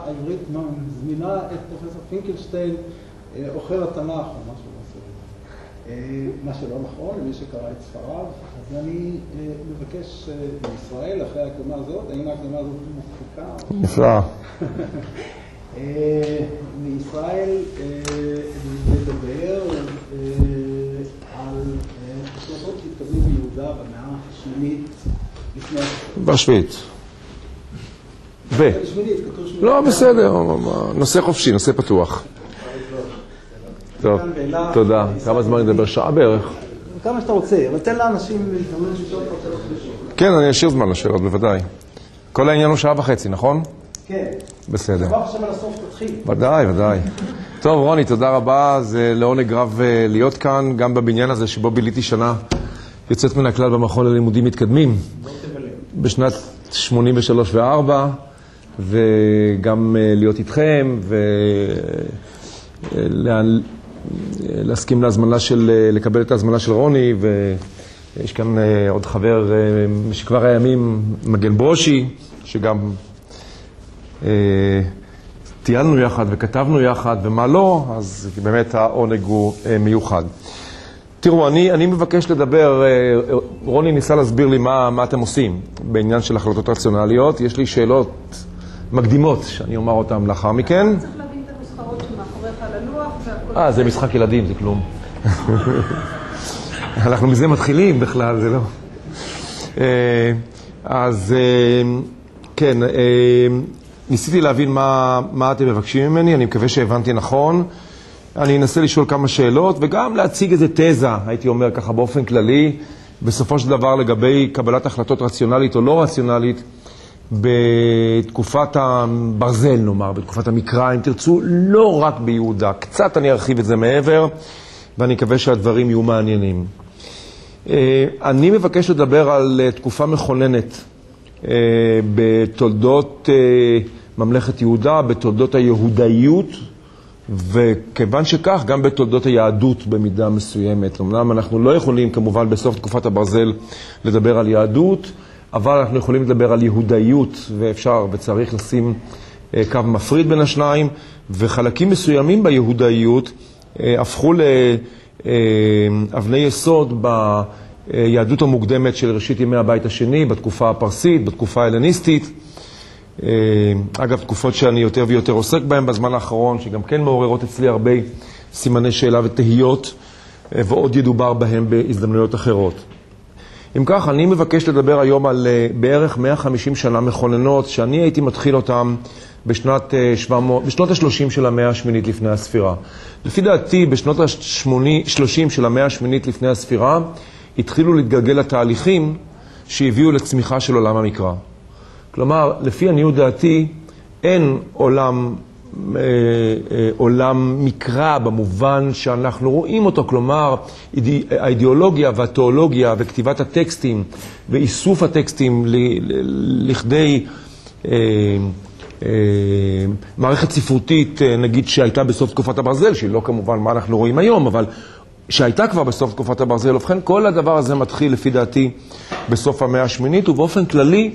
העברית מזמינה את פרופסור פינקלשטיין עוכר התנ"ך או משהו בסגנון. מה שלא נכון, למי שקרא את ספריו, אז אני מבקש מישראל, אחרי ההקדמה הזאת, האם ההקדמה הזאת מופסקה? נפלא. מישראל לדבר על החלטות שהתקבלו ביהודה במאה השמינית לפני. בשביעית. שמינית. לא, בסדר, נושא חופשי, נושא פתוח. טוב, תודה. כמה זמן נדבר? שעה בערך. כמה שאתה רוצה, אבל תן לאנשים. כן, אני אשאיר זמן לשאלות, בוודאי. כל העניין הוא שעה וחצי, נכון? כן. בסדר. כבר עכשיו על הסוף תתחיל. ודאי, ודאי. טוב, רוני, תודה רבה. זה לעונג רב אה, להיות כאן, גם בבניין הזה שבו ביליתי שנה יוצאת מן הכלל במכון ללימודים מתקדמים. בשנת 83 ו-4, וגם אה, להיות איתכם, ולהסכים להזמנה של, אה, לקבל את ההזמנה של רוני, ויש כאן אה, עוד חבר אה, משכבר הימים, מגן ברושי, שגם אה, טיילנו יחד וכתבנו יחד, ומה לא, אז באמת העונג הוא אה, מיוחד. תראו, אני, אני מבקש לדבר, אה, רוני ניסה להסביר לי מה, מה אתם עושים בעניין של החלטות רציונליות. יש לי שאלות מקדימות, שאני אומר אותן לאחר מכן. צריך להבין את הנוסחאות שמאחוריך על הלוח והכל. אה, זה משחק ילדים, זה כלום. אנחנו מזה מתחילים בכלל, זה לא... אה, אז אה, כן, אה, ניסיתי להבין מה, מה אתם מבקשים ממני, אני מקווה שהבנתי נכון. אני אנסה לשאול כמה שאלות וגם להציג איזה תזה, הייתי אומר ככה באופן כללי, בסופו של דבר לגבי קבלת החלטות רציונלית או לא רציונלית בתקופת הברזל, נאמר, בתקופת המקרא, אם תרצו, לא רק ביהודה. קצת אני ארחיב את זה מעבר, ואני מקווה שהדברים יהיו מעניינים. אה, אני מבקש לדבר על אה, תקופה מכוננת אה, בתולדות ממלכת יהודה, בתולדות היהודאיות, וכיוון שכך, גם בתולדות היהדות במידה מסוימת. אמנם אנחנו לא יכולים כמובן בסוף תקופת הברזל לדבר על יהדות, אבל אנחנו יכולים לדבר על יהודאיות, ואפשר וצריך לשים אה, קו מפריד בין השניים, וחלקים מסוימים ביהודאיות אה, הפכו לאבני יסוד ביהדות המוקדמת של ראשית ימי הבית השני, בתקופה הפרסית, בתקופה ההלניסטית. אה, אגב, תקופות שאני יותר ויותר עוסק בהן בזמן האחרון, שגם כן מעוררות אצלי הרבה סימני שאלה ותהיות, אה, ועוד ידובר בהן בהזדמנויות אחרות. אם כך, אני מבקש לדבר היום על אה, בערך 150 שנה מכוננות, שאני הייתי מתחיל אותן בשנת, 700, בשנות ה-30 של המאה השמינית לפני הספירה. לפי דעתי, בשנות ה-30 של המאה השמינית לפני הספירה, התחילו להתגלגל התהליכים שהביאו לצמיחה של עולם המקרא. כלומר, לפי עניות דעתי, אין עולם, אה, אה, עולם מקרא במובן שאנחנו רואים אותו, כלומר, אידי, האידיאולוגיה והתיאולוגיה וכתיבת הטקסטים ואיסוף הטקסטים לכדי אה, אה, מערכת ספרותית, אה, נגיד, שהייתה בסוף תקופת הברזל, שהיא לא כמובן מה אנחנו רואים היום, אבל שהייתה כבר בסוף תקופת הברזל. ובכן, כל הדבר הזה מתחיל, לפי דעתי, בסוף המאה השמינית, ובאופן כללי,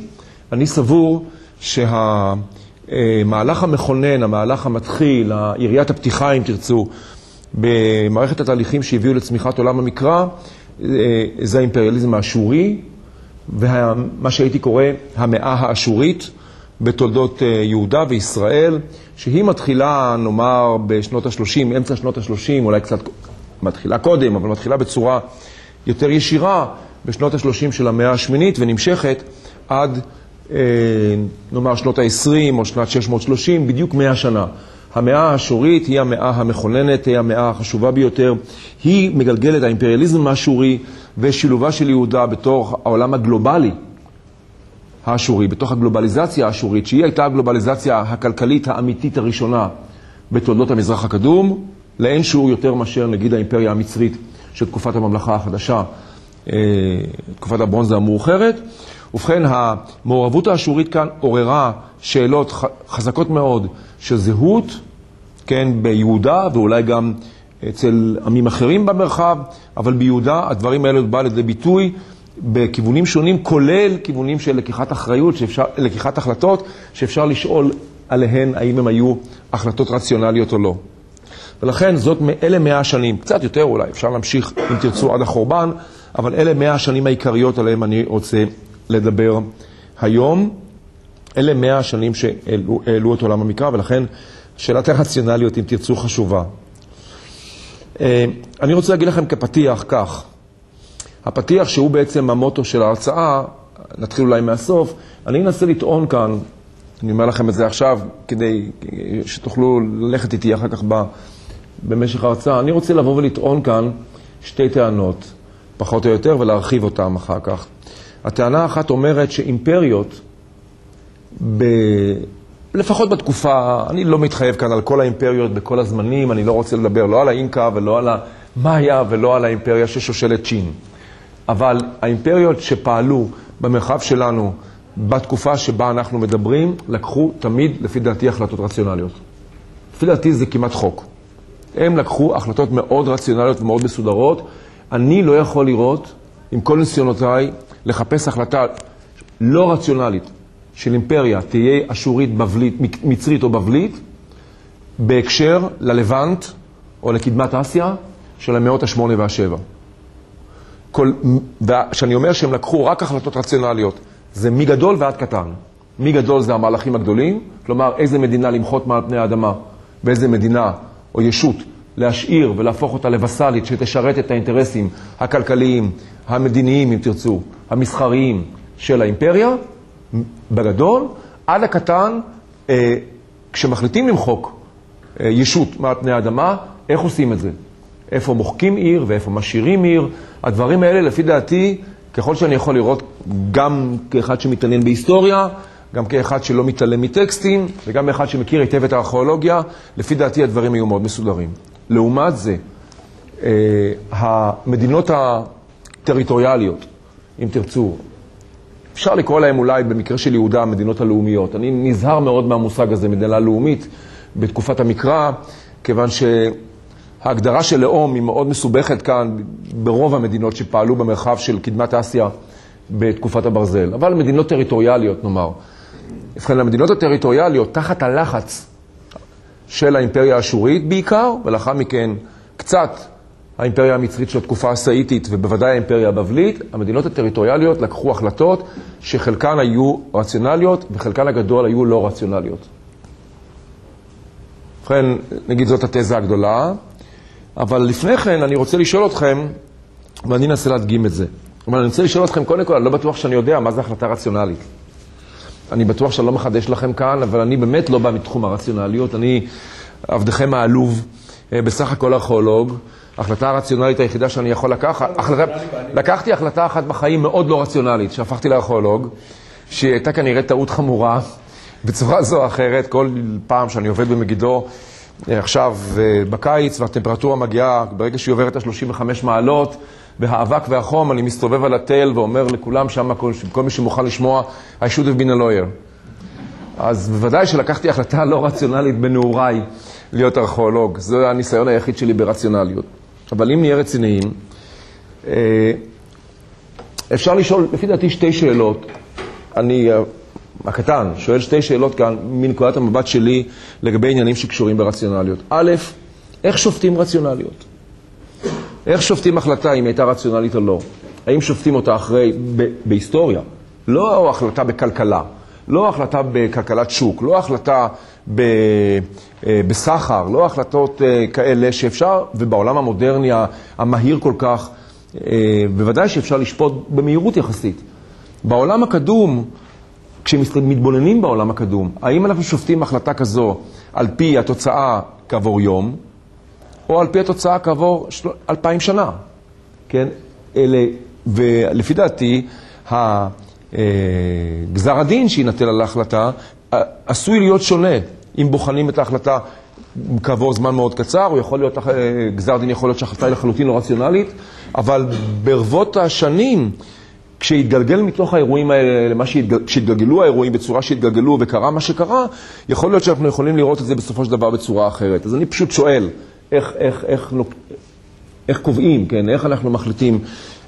אני סבור שהמהלך המכונן, המהלך המתחיל, יריית הפתיחה, אם תרצו, במערכת התהליכים שהביאו לצמיחת עולם המקרא, זה האימפריאליזם האשורי, ומה שהייתי קורא המאה האשורית בתולדות יהודה וישראל, שהיא מתחילה, נאמר, בשנות ה-30, אמצע שנות ה-30, אולי קצת מתחילה קודם, אבל מתחילה בצורה יותר ישירה בשנות ה-30 של המאה השמינית, ונמשכת עד נאמר שנות ה-20 או שנת 630, בדיוק 100 שנה. המאה האשורית היא המאה המכוננת, היא המאה החשובה ביותר. היא מגלגלת האימפריאליזם האשורי ושילובה של יהודה בתוך העולם הגלובלי האשורי, בתוך הגלובליזציה האשורית, שהיא הייתה הגלובליזציה הכלכלית האמיתית הראשונה בתולדות המזרח הקדום, לאין שיעור יותר מאשר נגיד האימפריה המצרית של תקופת הממלכה החדשה, תקופת הברונזה המאוחרת. ובכן, המעורבות האשורית כאן עוררה שאלות חזקות מאוד של זהות, כן, ביהודה ואולי גם אצל עמים אחרים במרחב, אבל ביהודה הדברים האלה בא לידי ביטוי בכיוונים שונים, כולל כיוונים של לקיחת אחריות, שאפשר, לקיחת החלטות, שאפשר לשאול עליהן האם הן היו החלטות רציונליות או לא. ולכן זאת, אלה מאה השנים, קצת יותר אולי, אפשר להמשיך אם תרצו עד החורבן, אבל אלה מאה השנים העיקריות עליהן אני רוצה לדבר היום. אלה מאה השנים שהעלו את עולם המקרא, ולכן שאלת הרציונליות, אם תרצו, חשובה. אה, אני רוצה להגיד לכם כפתיח כך, הפתיח שהוא בעצם המוטו של ההרצאה, נתחיל אולי מהסוף, אני אנסה לטעון כאן, אני אומר לכם את זה עכשיו, כדי שתוכלו ללכת איתי אחר כך במשך ההרצאה, אני רוצה לבוא ולטעון כאן שתי טענות, פחות או יותר, ולהרחיב אותן אחר כך. הטענה האחת אומרת שאימפריות, ב... לפחות בתקופה, אני לא מתחייב כאן על כל האימפריות בכל הזמנים, אני לא רוצה לדבר לא על האינקה ולא על המאיה ולא על האימפריה ששושלת צ'ין. אבל האימפריות שפעלו במרחב שלנו בתקופה שבה אנחנו מדברים, לקחו תמיד, לפי דעתי, החלטות רציונליות. לפי דעתי זה כמעט חוק. הם לקחו החלטות מאוד רציונליות ומאוד מסודרות. אני לא יכול לראות, עם כל ניסיונותיי, לחפש החלטה לא רציונלית של אימפריה, תהיה אשורית, בבלית, מצרית או בבלית, בהקשר ללבנט או לקדמת אסיה של המאות השמונה והשבע. וכשאני אומר שהם לקחו רק החלטות רציונליות, זה מגדול ועד קטן. מגדול זה המהלכים הגדולים, כלומר איזה מדינה למחות מעל פני האדמה ואיזה מדינה או ישות להשאיר ולהפוך אותה לבסלית שתשרת את האינטרסים הכלכליים, המדיניים, אם תרצו, המסחריים של האימפריה, בגדול, עד הקטן, אה, כשמחליטים למחוק אה, ישות מעל פני האדמה, איך עושים את זה? איפה מוחקים עיר ואיפה משאירים עיר. הדברים האלה, לפי דעתי, ככל שאני יכול לראות, גם כאחד שמתעניין בהיסטוריה, גם כאחד שלא מתעלם מטקסטים, וגם כאחד שמכיר היטב את הארכיאולוגיה, לפי דעתי הדברים היו מאוד מסודרים. לעומת זה, אה, המדינות הטריטוריאליות, אם תרצו, אפשר לקרוא להם אולי במקרה של יהודה המדינות הלאומיות. אני נזהר מאוד מהמושג הזה, מדינה לאומית, בתקופת המקרא, כיוון שההגדרה של לאום היא מאוד מסובכת כאן ברוב המדינות שפעלו במרחב של קדמת אסיה בתקופת הברזל. אבל מדינות טריטוריאליות, נאמר. ובכן, המדינות הטריטוריאליות, תחת הלחץ של האימפריה האשורית בעיקר, ולאחר מכן קצת האימפריה המצרית של התקופה הסאיטית ובוודאי האימפריה הבבלית, המדינות הטריטוריאליות לקחו החלטות שחלקן היו רציונליות וחלקן הגדול היו לא רציונליות. ובכן, נגיד זאת התזה הגדולה, אבל לפני כן אני רוצה לשאול אתכם, ואני אנסה להדגים את זה. אבל אני רוצה לשאול אתכם, קודם כל, אני לא בטוח שאני יודע מה זה החלטה רציונלית. אני בטוח שאני לא מחדש לכם כאן, אבל אני באמת לא בא מתחום הרציונליות. אני עבדכם העלוב, אה, בסך הכל ארכיאולוג. ההחלטה הרציונלית היחידה שאני יכול לקחת, החלטה, לקחתי החלטה אחת בחיים מאוד לא רציונלית, שהפכתי לארכיאולוג, שהיא הייתה כנראה טעות חמורה, בצורה זו או אחרת, כל פעם שאני עובד במגידו, אה, עכשיו אה, בקיץ, והטמפרטורה מגיעה, ברגע שהיא עוברת ה-35 מעלות, והאבק והחום, אני מסתובב על התל ואומר לכולם שם, כל, כל מי שמוכן לשמוע, I should have been a lawyer. אז בוודאי שלקחתי החלטה לא רציונלית בנעוריי להיות ארכיאולוג. זה הניסיון היחיד שלי ברציונליות. אבל אם נהיה רציניים, אה, אפשר לשאול, לפי דעתי, שתי שאלות. אני, אה, הקטן, שואל שתי שאלות כאן מנקודת המבט שלי לגבי עניינים שקשורים ברציונליות. א', איך שופטים רציונליות? איך שופטים החלטה אם הייתה רציונלית או לא? האם שופטים אותה אחרי, ב- בהיסטוריה? לא החלטה בכלכלה, לא החלטה בכלכלת שוק, לא החלטה בסחר, לא החלטות אה, כאלה שאפשר, ובעולם המודרני המהיר כל כך, אה, בוודאי שאפשר לשפוט במהירות יחסית. בעולם הקדום, כשמתבוננים בעולם הקדום, האם אנחנו שופטים החלטה כזו על פי התוצאה כעבור יום, או על פי התוצאה כעבור. אלפיים שנה, כן? אלה, ולפי דעתי, גזר הדין שיינטל על ההחלטה עשוי להיות שונה אם בוחנים את ההחלטה כעבור זמן מאוד קצר, או יכול להיות, גזר דין יכול להיות שההחלטה היא לחלוטין לא רציונלית, אבל ברבות השנים, כשהתגלגל מתוך האירועים האלה, למה שהתגל, כשהתגלגלו האירועים בצורה שהתגלגלו וקרה מה שקרה, יכול להיות שאנחנו יכולים לראות את זה בסופו של דבר בצורה אחרת. אז אני פשוט שואל, איך, איך, איך, איך, איך קובעים, כן? איך אנחנו מחליטים,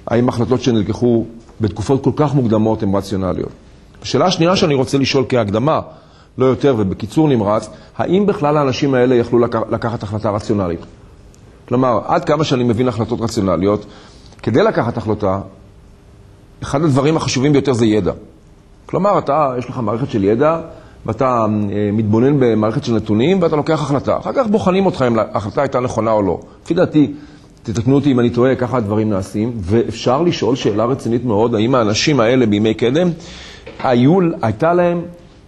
האם החלטות שנלקחו בתקופות כל כך מוקדמות הן רציונליות? השאלה השנייה שאני רוצה לשאול כהקדמה לא יותר, ובקיצור נמרץ, האם בכלל האנשים האלה יכלו לקח, לקחת החלטה רציונלית? כלומר, עד כמה שאני מבין החלטות רציונליות, כדי לקחת החלטה, אחד הדברים החשובים ביותר זה ידע. כלומר, אתה, יש לך מערכת של ידע, ואתה אה, מתבונן במערכת של נתונים, ואתה לוקח החלטה. אחר כך בוחנים אותך אם ההחלטה הייתה נכונה או לא. לפי דעתי, תתקנו אותי אם אני טועה, ככה הדברים נעשים, ואפשר לשאול שאלה רצינית מאוד, האם האנשים האלה בימי קדם, היו, הייתה, להם,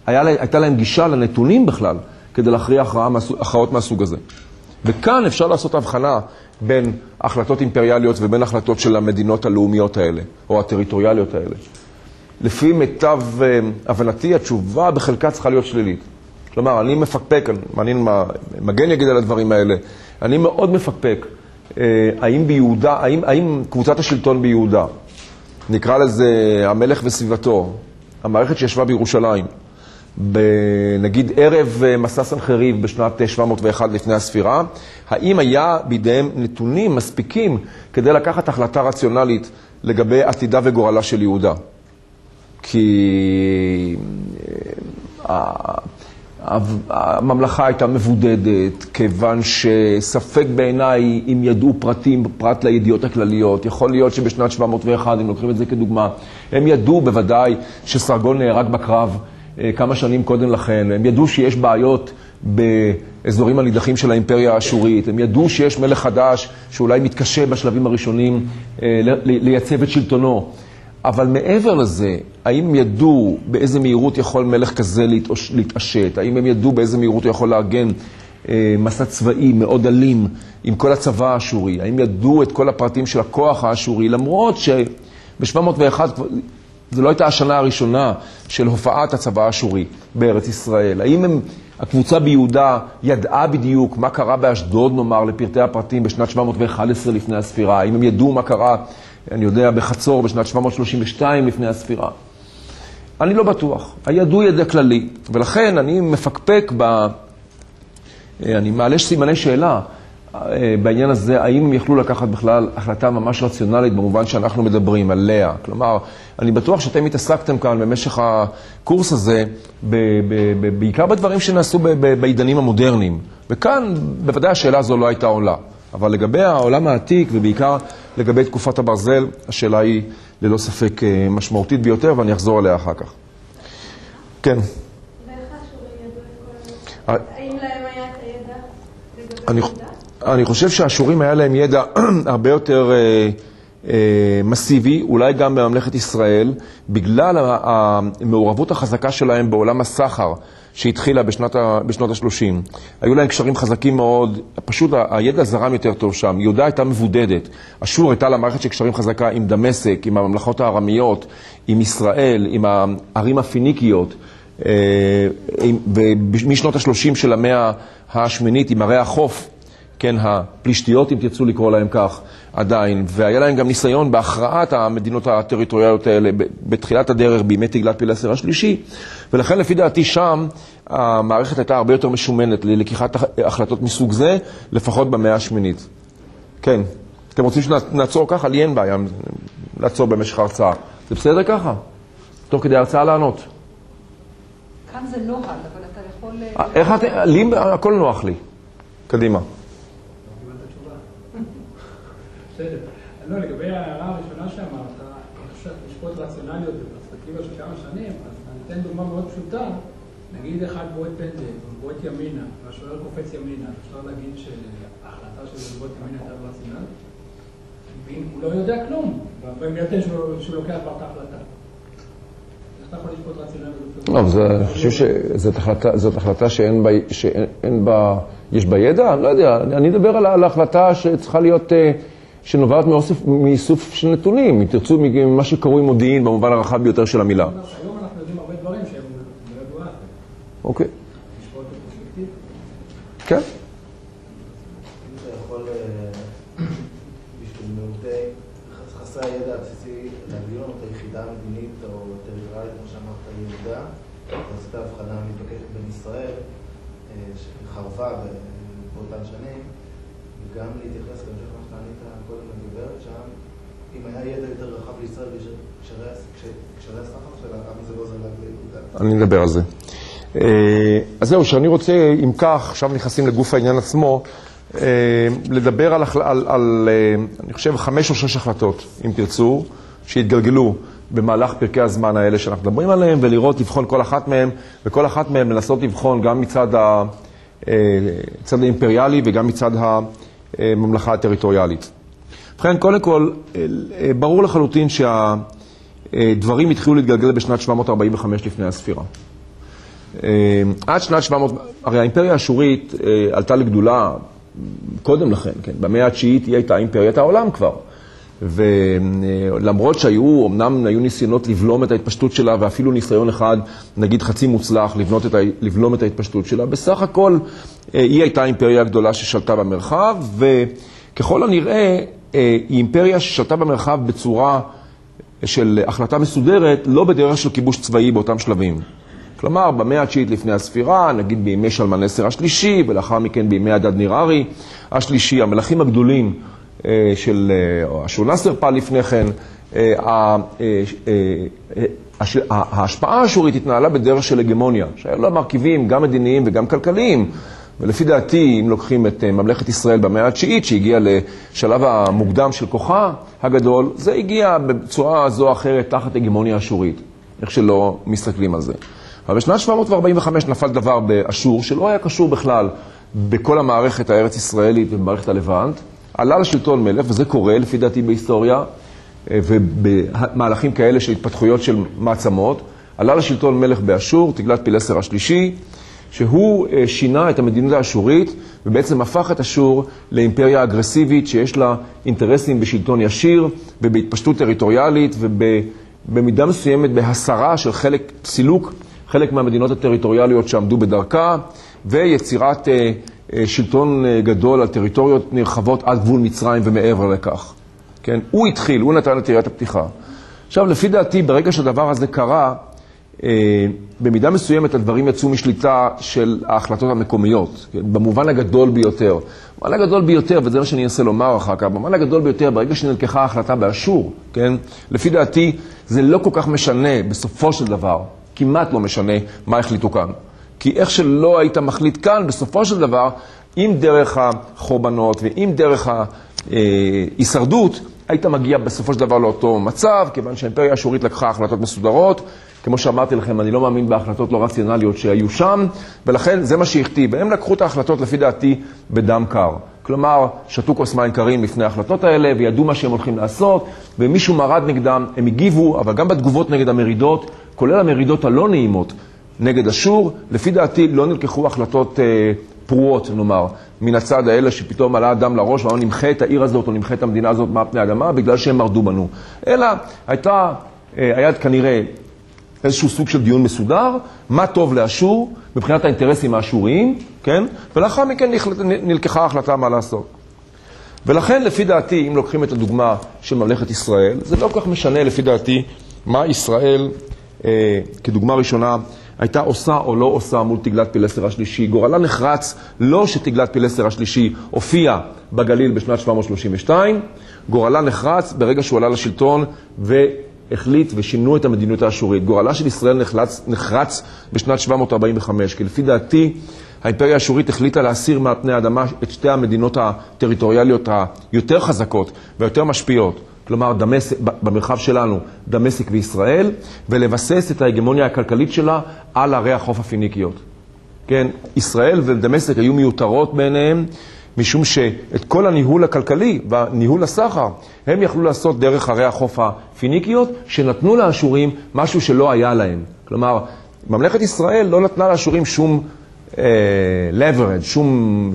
היה, הייתה להם גישה לנתונים בכלל, כדי להכריע הכרעות מהסוג הזה. וכאן אפשר לעשות הבחנה בין החלטות אימפריאליות ובין החלטות של המדינות הלאומיות האלה, או הטריטוריאליות האלה. לפי מיטב אה, הבנתי, התשובה בחלקה צריכה להיות שלילית. כלומר, אני מפקפק, מעניין מה מגן יגיד על הדברים האלה, אני מאוד מפקפק אה, האם ביהודה, האם, האם קבוצת השלטון ביהודה, נקרא לזה המלך וסביבתו, המערכת שישבה בירושלים, נגיד ערב אה, מסע סנחריב בשנת 701 לפני הספירה, האם היה בידיהם נתונים מספיקים כדי לקחת החלטה רציונלית לגבי עתידה וגורלה של יהודה? כי אה, הממלכה הייתה מבודדת, כיוון שספק בעיניי אם ידעו פרטים פרט לידיעות הכלליות. יכול להיות שבשנת 701, אם לוקחים את זה כדוגמה, הם ידעו בוודאי שסרגון נהרג בקרב אה, כמה שנים קודם לכן. הם ידעו שיש בעיות באזורים הנידחים של האימפריה האשורית. הם ידעו שיש מלך חדש שאולי מתקשה בשלבים הראשונים אה, לייצב את שלטונו. אבל מעבר לזה, האם ידעו באיזה מהירות יכול מלך כזה להתעשת? האם הם ידעו באיזה מהירות הוא יכול לארגן אה, מסע צבאי מאוד אלים עם כל הצבא האשורי? האם ידעו את כל הפרטים של הכוח האשורי, למרות שב-701 זו לא הייתה השנה הראשונה של הופעת הצבא האשורי בארץ ישראל? האם הם, הקבוצה ביהודה ידעה בדיוק מה קרה באשדוד, נאמר, לפרטי הפרטים בשנת 711 לפני הספירה? האם הם ידעו מה קרה אני יודע, בחצור בשנת 732 לפני הספירה. אני לא בטוח. הידוע ידע כללי, ולכן אני מפקפק ב... אה, אני מעלה סימני שאלה אה, בעניין הזה, האם הם יכלו לקחת בכלל החלטה ממש רציונלית במובן שאנחנו מדברים עליה. כלומר, אני בטוח שאתם התעסקתם כאן במשך הקורס הזה, ב- ב- ב- בעיקר בדברים שנעשו בעידנים המודרניים. וכאן בוודאי השאלה הזו לא הייתה עולה. אבל לגבי העולם העתיק, ובעיקר לגבי תקופת הברזל, השאלה היא ללא ספק אה, משמעותית ביותר, ואני אחזור עליה אחר כך. כן. הידע אני חושב שהאשורים היה להם ידע הרבה יותר אה, אה, מסיבי, אולי גם בממלכת ישראל, בגלל המעורבות החזקה שלהם בעולם הסחר. שהתחילה בשנות ה-30. היו להם קשרים חזקים מאוד, פשוט הידע זרם יותר טוב שם. יהודה הייתה מבודדת. אשור הייתה לה מערכת של קשרים חזקה עם דמשק, עם הממלכות הארמיות, עם ישראל, עם הערים הפיניקיות. אה, ומשנות ה-30 של המאה השמינית, עם ערי החוף, כן, הפלישתיות, אם תרצו לקרוא להם כך, עדיין, והיה להם גם ניסיון בהכרעת המדינות הטריטוריאליות האלה בתחילת הדרך, בימי תגלת פילסר השלישי, ולכן לפי דעתי שם המערכת הייתה הרבה יותר משומנת ללקיחת החלטות מסוג זה, לפחות במאה השמינית. כן, אתם רוצים שנעצור ככה? לי אין בעיה לעצור במשך ההרצאה. זה בסדר ככה? תוך כדי ההרצאה לענות. כאן זה נוהל, אבל אתה יכול... אה, איך את... לי הכל נוח לי. קדימה. בסדר. לא, לגבי ההערה הראשונה שאמרת, איך שאתה לשפוט רציונליות בפרספקטיבה של כמה שנים, אז אני אתן דוגמה מאוד פשוטה. נגיד אחד בועט פנדל, בועט ימינה, והשוער קופץ ימינה, אפשר להגיד שההחלטה של בועט ימינה הייתה רציונלית? הוא לא יודע כלום, בהינתן שהוא לוקח כבר את ההחלטה. לא, אני חושב שזאת החלטה שאין בה, יש בה ידע? אני לא יודע, אני אדבר על ההחלטה שצריכה להיות שנובעת מאיסוף של נתונים, אם תרצו, ממה שקרוי מודיעין במובן הרחב ביותר של המילה. היום אנחנו יודעים הרבה דברים שהם לא אז. אוקיי. כן. הידע וגם להתייחס להמשך מה שאתה ענית קודם לגברת שם, אם היה ידע יותר רחב לישראל קשרי הסחר שלה, למה זה לא זלג ליהודה? אני אדבר על זה. אה, אז זהו, שאני רוצה, אם כך, עכשיו נכנסים לגוף העניין עצמו, אה, לדבר על, על, על אה, אני חושב, חמש או שש החלטות, אם תרצו, שהתגלגלו במהלך פרקי הזמן האלה שאנחנו מדברים עליהם, ולראות, לבחון כל אחת מהן, וכל אחת מהן לנסות לבחון גם מצד ה- הצד האימפריאלי וגם מצד הממלכה הטריטוריאלית. ובכן, קודם כל, אה, אה, ברור לחלוטין שהדברים התחילו להתגלגל בשנת 745 לפני הספירה. אה, עד שנת 700, הרי האימפריה האשורית אה, עלתה לגדולה קודם לכן, כן? במאה התשיעית היא הייתה אימפריית העולם כבר. ולמרות שהיו, אמנם היו ניסיונות לבלום את ההתפשטות שלה, ואפילו ניסיון אחד, נגיד חצי מוצלח, את ה... לבלום את ההתפשטות שלה, בסך הכל אה, היא הייתה אימפריה גדולה ששלטה במרחב, וככל הנראה אה, היא אימפריה ששלטה במרחב בצורה של החלטה מסודרת, לא בדרך של כיבוש צבאי באותם שלבים. כלומר, במאה התשיעית לפני הספירה, נגיד בימי שלמנסר השלישי, ולאחר מכן בימי הדד נררי השלישי, המלכים הגדולים של אה, אשור פעל לפני כן, אה, אה, אה, ההשפעה האשורית התנהלה בדרך של הגמוניה, שהיו לה מרכיבים גם מדיניים וגם כלכליים. ולפי דעתי, אם לוקחים את אה, ממלכת ישראל במאה התשיעית, שהגיעה לשלב המוקדם של כוחה הגדול, זה הגיע בצורה זו או אחרת תחת הגמוניה אשורית, איך שלא מסתכלים על זה. אבל בשנת 745 נפל דבר באשור, שלא היה קשור בכלל בכל המערכת הארץ-ישראלית ובמערכת הלבנט. עלה לשלטון מלך, וזה קורה לפי דעתי בהיסטוריה, אה, ובמהלכים כאלה של התפתחויות של מעצמות, עלה לשלטון מלך באשור, תגלת פילסר השלישי, שהוא אה, שינה את המדיניות האשורית ובעצם הפך את אשור לאימפריה אגרסיבית שיש לה אינטרסים בשלטון ישיר ובהתפשטות טריטוריאלית ובמידה מסוימת בהסרה של חלק, סילוק חלק מהמדינות הטריטוריאליות שעמדו בדרכה ויצירת אה, אה, שלטון אה, גדול על טריטוריות נרחבות עד גבול מצרים ומעבר לכך. כן? הוא התחיל, הוא נתן את יריית הפתיחה. עכשיו, לפי דעתי, ברגע שהדבר הזה קרה, במידה מסוימת הדברים יצאו משליטה של ההחלטות המקומיות, כן? במובן הגדול ביותר. במובן הגדול ביותר, וזה מה שאני אנסה לומר אחר כך, במובן הגדול ביותר, ברגע שנלקחה ההחלטה באשור, כן? לפי דעתי, זה לא כל כך משנה בסופו של דבר, כמעט לא משנה מה החליטו כאן. כי איך שלא היית מחליט כאן, בסופו של דבר, אם דרך החורבנות ואם דרך ההישרדות, היית מגיע בסופו של דבר לאותו מצב, כיוון שהאימפריה האשורית לקחה החלטות מסודרות. כמו שאמרתי לכם, אני לא מאמין בהחלטות לא רציונליות שהיו שם, ולכן זה מה שהכתיב. והם לקחו את ההחלטות, לפי דעתי, בדם קר. כלומר, שתו כוס מים קרים לפני ההחלטות האלה, וידעו מה שהם הולכים לעשות, ומישהו מרד נגדם, הם הגיבו, אבל גם בתגובות נגד המרידות, כולל המרידות הלא נעימות נגד אשור, לפי דעתי לא נלקחו החלטות אה, פרועות, נאמר, מן הצד האלה שפתאום עלה אדם לראש ואמר נמחה את העיר הזאת או נמחה את המדינה הזאת מהפני האדמה, בגלל שהם מרדו בנו. אלא הייתה, אה, היה כנראה איזשהו סוג של דיון מסודר, מה טוב לאשור מבחינת האינטרסים האשוריים, כן? ולאחר מכן נלקחה ההחלטה מה לעשות. ולכן, לפי דעתי, אם לוקחים את הדוגמה של ממלכת ישראל, זה לא כל כך משנה, לפי דעתי, מה ישראל, אה, כדוגמה ראשונה, הייתה עושה או לא עושה מול תגלת פילסר השלישי. גורלה נחרץ לא שתגלת פילסר השלישי הופיע בגליל בשנת 732, גורלה נחרץ ברגע שהוא עלה לשלטון והחליט ושינו את המדיניות האשורית. גורלה של ישראל נחלץ, נחרץ בשנת 745, כי לפי דעתי האימפריה האשורית החליטה להסיר מעל פני האדמה את שתי המדינות הטריטוריאליות היותר חזקות והיותר משפיעות. כלומר דמשק, במרחב שלנו, דמשק וישראל, ולבסס את ההגמוניה הכלכלית שלה על ערי החוף הפיניקיות. כן, ישראל ודמשק היו מיותרות בעיניהם, משום שאת כל הניהול הכלכלי והניהול הסחר, הם יכלו לעשות דרך ערי החוף הפיניקיות, שנתנו לאשורים משהו שלא היה להם. כלומר, ממלכת ישראל לא נתנה לאשורים שום אה, leverage, שום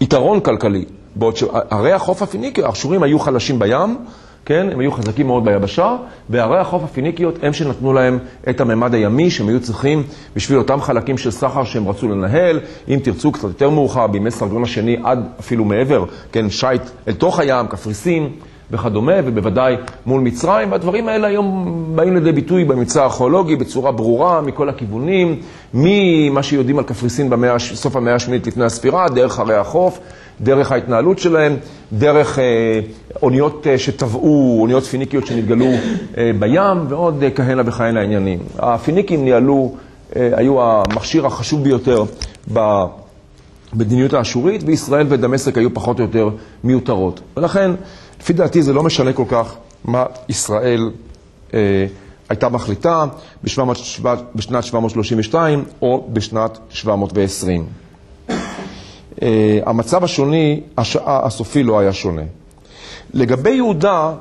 יתרון כלכלי. בעוד שערי החוף הפיניקיות, האשורים היו חלשים בים, כן? הם היו חזקים מאוד ביבשה, וערי החוף הפיניקיות הם שנתנו להם את הממד הימי שהם היו צריכים בשביל אותם חלקים של סחר שהם רצו לנהל. אם תרצו קצת יותר מאוחר, בימי סרגון השני עד אפילו מעבר, כן, שייט אל תוך הים, קפריסין וכדומה, ובוודאי מול מצרים, והדברים האלה היום באים לידי ביטוי בממצא הארכיאולוגי בצורה ברורה מכל הכיוונים, ממה שיודעים על קפריסין בסוף המאה השמינית לפני הספירה, דרך ערי החוף. דרך ההתנהלות שלהם, דרך אה, אוניות אה, שטבעו, אוניות פיניקיות שנתגלו אה, בים, ועוד אה, כהנה וכהנה עניינים. הפיניקים ניהלו אה, היו המכשיר החשוב ביותר במדיניות האשורית, וישראל ודמשק היו פחות או יותר מיותרות. ולכן, לפי דעתי זה לא משנה כל כך מה ישראל אה, הייתה מחליטה בשנת 732 או בשנת 720. אה, המצב השוני, השעה הסופי לא היה שונה. לגבי יהודה,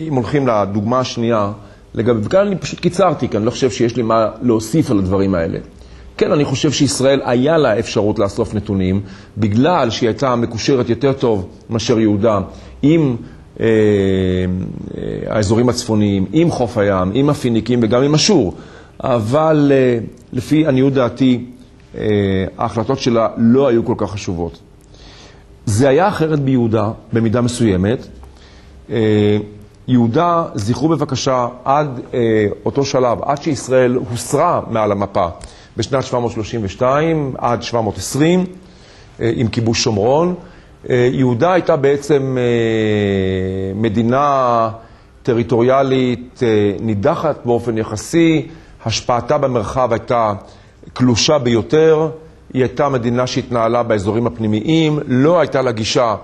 אם הולכים לדוגמה השנייה, לגבי, וכאן אני פשוט קיצרתי, כי אני לא חושב שיש לי מה להוסיף על הדברים האלה. כן, אני חושב שישראל היה לה אפשרות לאסוף נתונים, בגלל שהיא הייתה מקושרת יותר טוב מאשר יהודה עם אה, אה, האזורים הצפוניים, עם חוף הים, עם הפיניקים וגם עם אשור. אבל אה, לפי עניות דעתי, ההחלטות שלה לא היו כל כך חשובות. זה היה אחרת ביהודה, במידה מסוימת. אה, יהודה, זכרו בבקשה, עד אה, אותו שלב, עד שישראל הוסרה מעל המפה בשנת 732 עד 720, אה, עם כיבוש שומרון, אה, יהודה הייתה בעצם אה, מדינה טריטוריאלית אה, נידחת באופן יחסי, השפעתה במרחב הייתה קלושה ביותר, היא הייתה מדינה שהתנהלה באזורים הפנימיים, לא הייתה לה גישה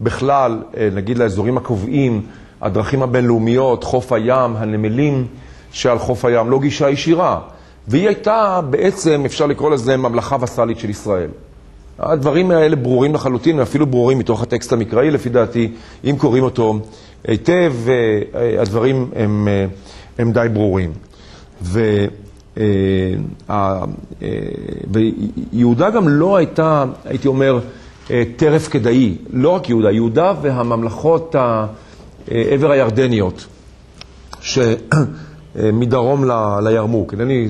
בכלל, נגיד לאזורים הקובעים, הדרכים הבינלאומיות, חוף הים, הנמלים שעל חוף הים, לא גישה ישירה. והיא הייתה בעצם, אפשר לקרוא לזה, ממלכה וסאלית של ישראל. הדברים האלה ברורים לחלוטין, ואפילו ברורים מתוך הטקסט המקראי, לפי דעתי, אם קוראים אותו היטב, אה, הדברים הם, אה, הם די ברורים. ו... אה, ויהודה גם לא הייתה, הייתי אומר, טרף כדאי, לא רק יהודה, יהודה והממלכות העבר הירדניות, שמדרום לירמוק, אינני,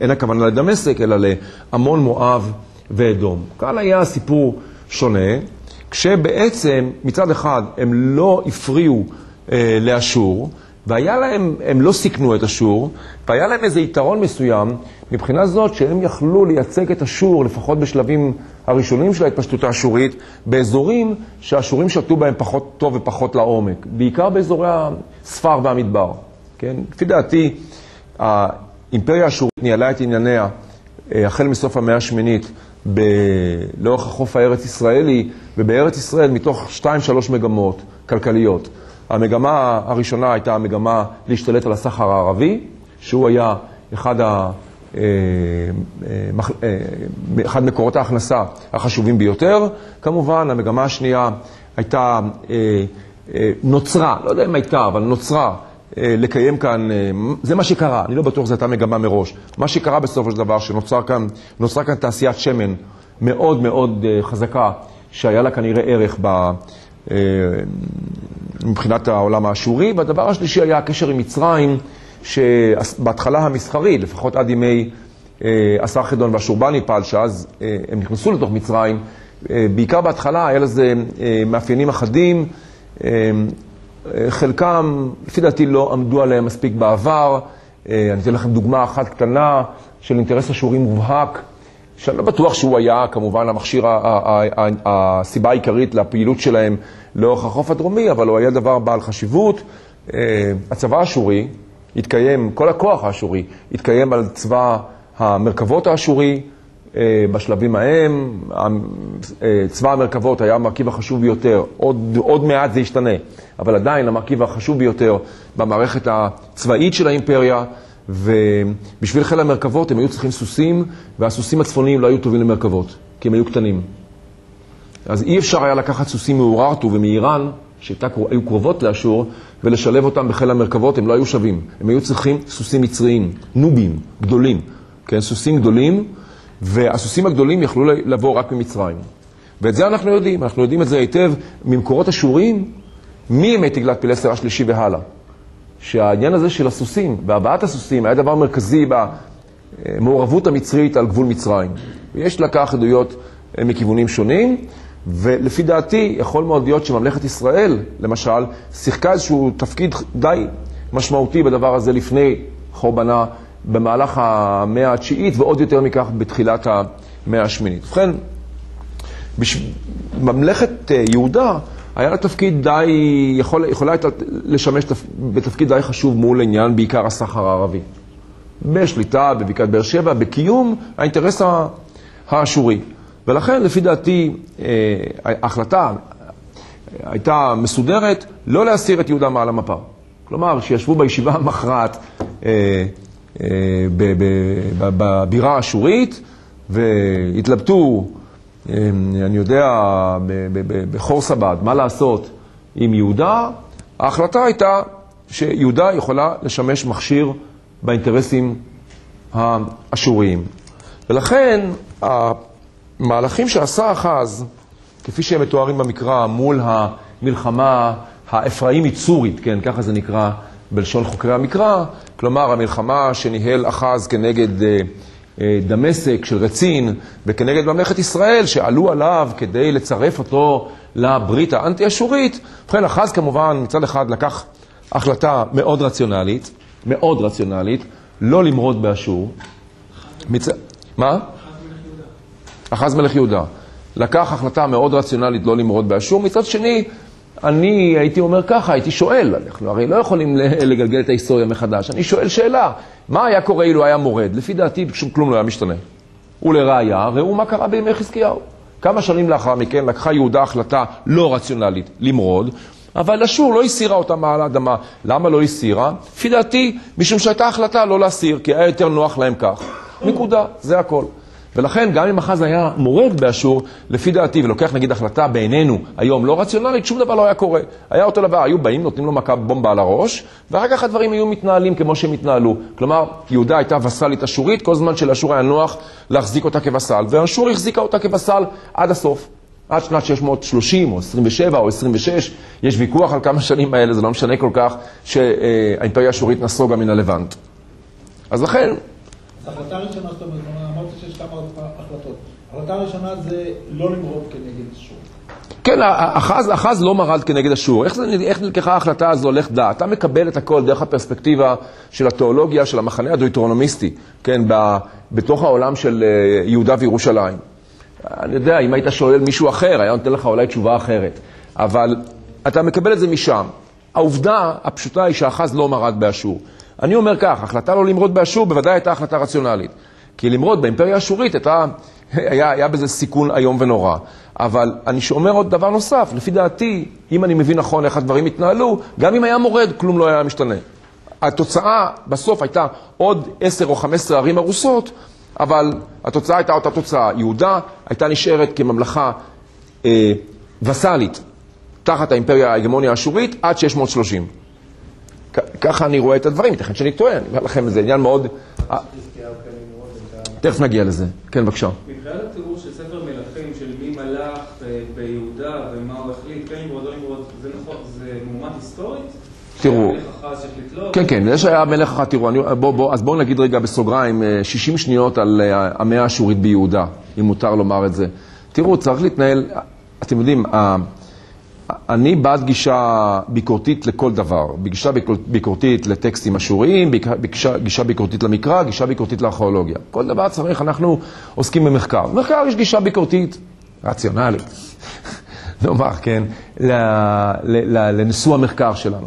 אין הכוונה לדמשק, אלא לעמון מואב ואדום. כאן היה סיפור שונה, כשבעצם מצד אחד הם לא הפריעו אה, לאשור, והיה להם, הם לא סיכנו את אשור, והיה להם איזה יתרון מסוים מבחינה זאת שהם יכלו לייצג את אשור, לפחות בשלבים הראשונים של ההתפשטות האשורית, באזורים שהאשורים שתו בהם פחות טוב ופחות לעומק, בעיקר באזורי הספר והמדבר. כן? לפי דעתי, האימפריה האשורית ניהלה את ענייניה אה, החל מסוף המאה השמינית ב... לאורך החוף הארץ-ישראלי, ובארץ ישראל מתוך שתיים, שלוש מגמות כלכליות. המגמה הראשונה הייתה המגמה להשתלט על הסחר הערבי, שהוא היה אחד, ה... אה, אה, אה, אחד מקורות ההכנסה החשובים ביותר. כמובן, המגמה השנייה הייתה, נוצרה, לא יודע אם הייתה, אבל נוצרה לקיים כאן, זה מה שקרה, אני לא בטוח שזו הייתה מגמה מראש. מה שקרה בסופו של דבר, שנוצרה כאן, כאן תעשיית שמן מאוד מאוד חזקה, שהיה לה כנראה ערך ב... מבחינת העולם האשורי, והדבר השלישי היה הקשר עם מצרים, שבהתחלה המסחרי, לפחות עד ימי אסרחדון אה, והשורבניפל, שאז אה, הם נכנסו לתוך מצרים, אה, בעיקר בהתחלה היה לזה מאפיינים אחדים, חלקם, לפי דעתי, לא עמדו עליהם מספיק בעבר. אני אתן לכם דוגמה אחת קטנה של אינטרס אשורי מובהק, שאני לא בטוח שהוא היה כמובן המכשיר, הסיבה העיקרית לפעילות שלהם לאורך החוף הדרומי, אבל הוא היה דבר בעל חשיבות. הצבא האשורי, התקיים, כל הכוח האשורי התקיים על צבא המרכבות האשורי אה, בשלבים ההם. אה, צבא המרכבות היה המרכיב החשוב ביותר, עוד, עוד מעט זה ישתנה, אבל עדיין המרכיב החשוב ביותר במערכת הצבאית של האימפריה. ובשביל חיל המרכבות הם היו צריכים סוסים, והסוסים הצפוניים לא היו טובים למרכבות, כי הם היו קטנים. אז אי אפשר היה לקחת סוסים מאוררטו ומאיראן, שהיו קרובות לאשור, ולשלב אותם בחיל המרכבות, הם לא היו שווים. הם היו צריכים סוסים מצריים, נובים, גדולים. כן, סוסים גדולים, והסוסים הגדולים יכלו לבוא רק ממצרים. ואת זה אנחנו יודעים, אנחנו יודעים את זה היטב ממקורות אשורים, מימי תגלת פילסטר השלישי והלאה. שהעניין הזה של הסוסים והבאת הסוסים היה דבר מרכזי במעורבות המצרית על גבול מצרים. ויש לכך עדויות אה, מכיוונים שונים. ולפי דעתי, יכול מאוד להיות שממלכת ישראל, למשל, שיחקה איזשהו תפקיד די משמעותי בדבר הזה לפני חורבנה, במהלך המאה התשיעית, ועוד יותר מכך בתחילת המאה השמינית. ובכן, בש... ממלכת אה, יהודה היה לה תפקיד די, יכול, יכולה הייתה לשמש תפ... בתפקיד די חשוב מול עניין בעיקר הסחר הערבי. בשליטה בבקעת באר שבע, בקיום האינטרס האשורי. ולכן, לפי דעתי, אה, ההחלטה הייתה מסודרת לא להסיר את יהודה מעל המפה. כלומר, שישבו בישיבה המכרעת אה, אה, בבירה האשורית והתלבטו, אני יודע, בחור סבד, מה לעשות עם יהודה, ההחלטה הייתה שיהודה יכולה לשמש מכשיר באינטרסים האשוריים. ולכן המהלכים שעשה אחז, כפי שהם מתוארים במקרא, מול המלחמה האפראימית סורית, כן, ככה זה נקרא בלשון חוקרי המקרא, כלומר המלחמה שניהל אחז כנגד אה, דמשק של רצין וכנגד ממלכת ישראל שעלו עליו כדי לצרף אותו לברית האנטי-אשורית. ובכן, אחז כמובן מצד אחד לקח החלטה מאוד רציונלית, מאוד רציונלית, לא למרוד באשור. מצ... מה? אחז מלך יהודה. לקח החלטה מאוד רציונלית לא למרוד באשור. מצד שני, אני הייתי אומר ככה, הייתי שואל, אנחנו הרי לא יכולים לגלגל את ההיסטוריה מחדש. אני שואל שאלה, מה היה קורה אילו היה מורד? לפי דעתי, שום כלום לא היה משתנה. ולראיה, ראו מה קרה בימי חזקיהו. כמה שנים לאחר מכן לקחה יהודה החלטה לא רציונלית למרוד, אבל אשור לא הסירה אותה מעל האדמה. למה לא הסירה? לפי דעתי, משום שהייתה החלטה לא להסיר, כי היה יותר נוח להם כך. נקודה, זה הכל. ולכן, גם אם אחז היה מורד באשור, לפי דעתי, ולוקח נגיד החלטה בעינינו היום לא רציונלית, שום דבר לא היה קורה. היה אותו דבר, היו באים, נותנים לו מכה בומבה על הראש, ואחר כך הדברים היו מתנהלים כמו שהם התנהלו. כלומר, יהודה הייתה וסלית אשורית, כל זמן שלאשור היה נוח להחזיק אותה כבסל, ואשור החזיקה אותה כבסל עד הסוף. עד שנת 630 או 27 או 26, יש ויכוח על כמה שנים האלה, זה לא משנה כל כך, שהאימפריה האשורית נסוגה מן הלבנט. אז לכן, אז ההחלטה הראשונה שאתה אומר, אמרת שיש כמה החלטות. ההחלטה הראשונה זה לא למרוד כנגד שור. כן, אחז, אחז לא מרד כנגד אשור. איך, זה, איך נלקחה ההחלטה הזו, לך דע. אתה מקבל את הכל דרך הפרספקטיבה של התיאולוגיה של המחנה הדויטרונומיסטי, כן, ב, בתוך העולם של אה, יהודה וירושלים. אני יודע, אם היית שואל מישהו אחר, היה נותן לך אולי תשובה אחרת. אבל אתה מקבל את זה משם. העובדה הפשוטה היא שאחז לא מרד באשור. אני אומר כך, החלטה לא למרוד באשור בוודאי הייתה החלטה רציונלית. כי למרוד באימפריה האשורית הייתה, היה, היה בזה סיכון איום ונורא. אבל אני אומר עוד דבר נוסף, לפי דעתי, אם אני מבין נכון איך הדברים התנהלו, גם אם היה מורד, כלום לא היה משתנה. התוצאה בסוף הייתה עוד עשר או חמש עשרה ערים הרוסות, אבל התוצאה הייתה אותה תוצאה. יהודה הייתה נשארת כממלכה אה, וסאלית תחת האימפריה ההגמוניה האשורית עד 630. ככה אני רואה את הדברים, ייתכן שאני טועה, אני אומר לכם, זה עניין מאוד... אה. תכף נגיע לזה. כן, בבקשה. מבחינת התיאור של ספר מלכים, של מי מלך אה, ביהודה ומה הוא החליט, כן למרוד, לא למרוד, זה נכון, זה מהומת היסטורית? תראו. לא? כן, כן, זה שהיה מלך אחד, תראו, אני, בוא, בוא, אז בואו נגיד רגע בסוגריים, אה, 60 שניות על אה, המאה האשורית ביהודה, אם מותר לומר את זה. תראו, צריך להתנהל, אתם יודעים, אני בעד גישה ביקורתית לכל דבר, גישה ביקור- ביקורתית לטקסטים אשוריים, גישה, ביקורתית למקרא, גישה ביקורתית לארכיאולוגיה. כל דבר צריך, אנחנו עוסקים במחקר. במחקר יש גישה ביקורתית רציונלית, נאמר, כן, לנשוא המחקר שלנו.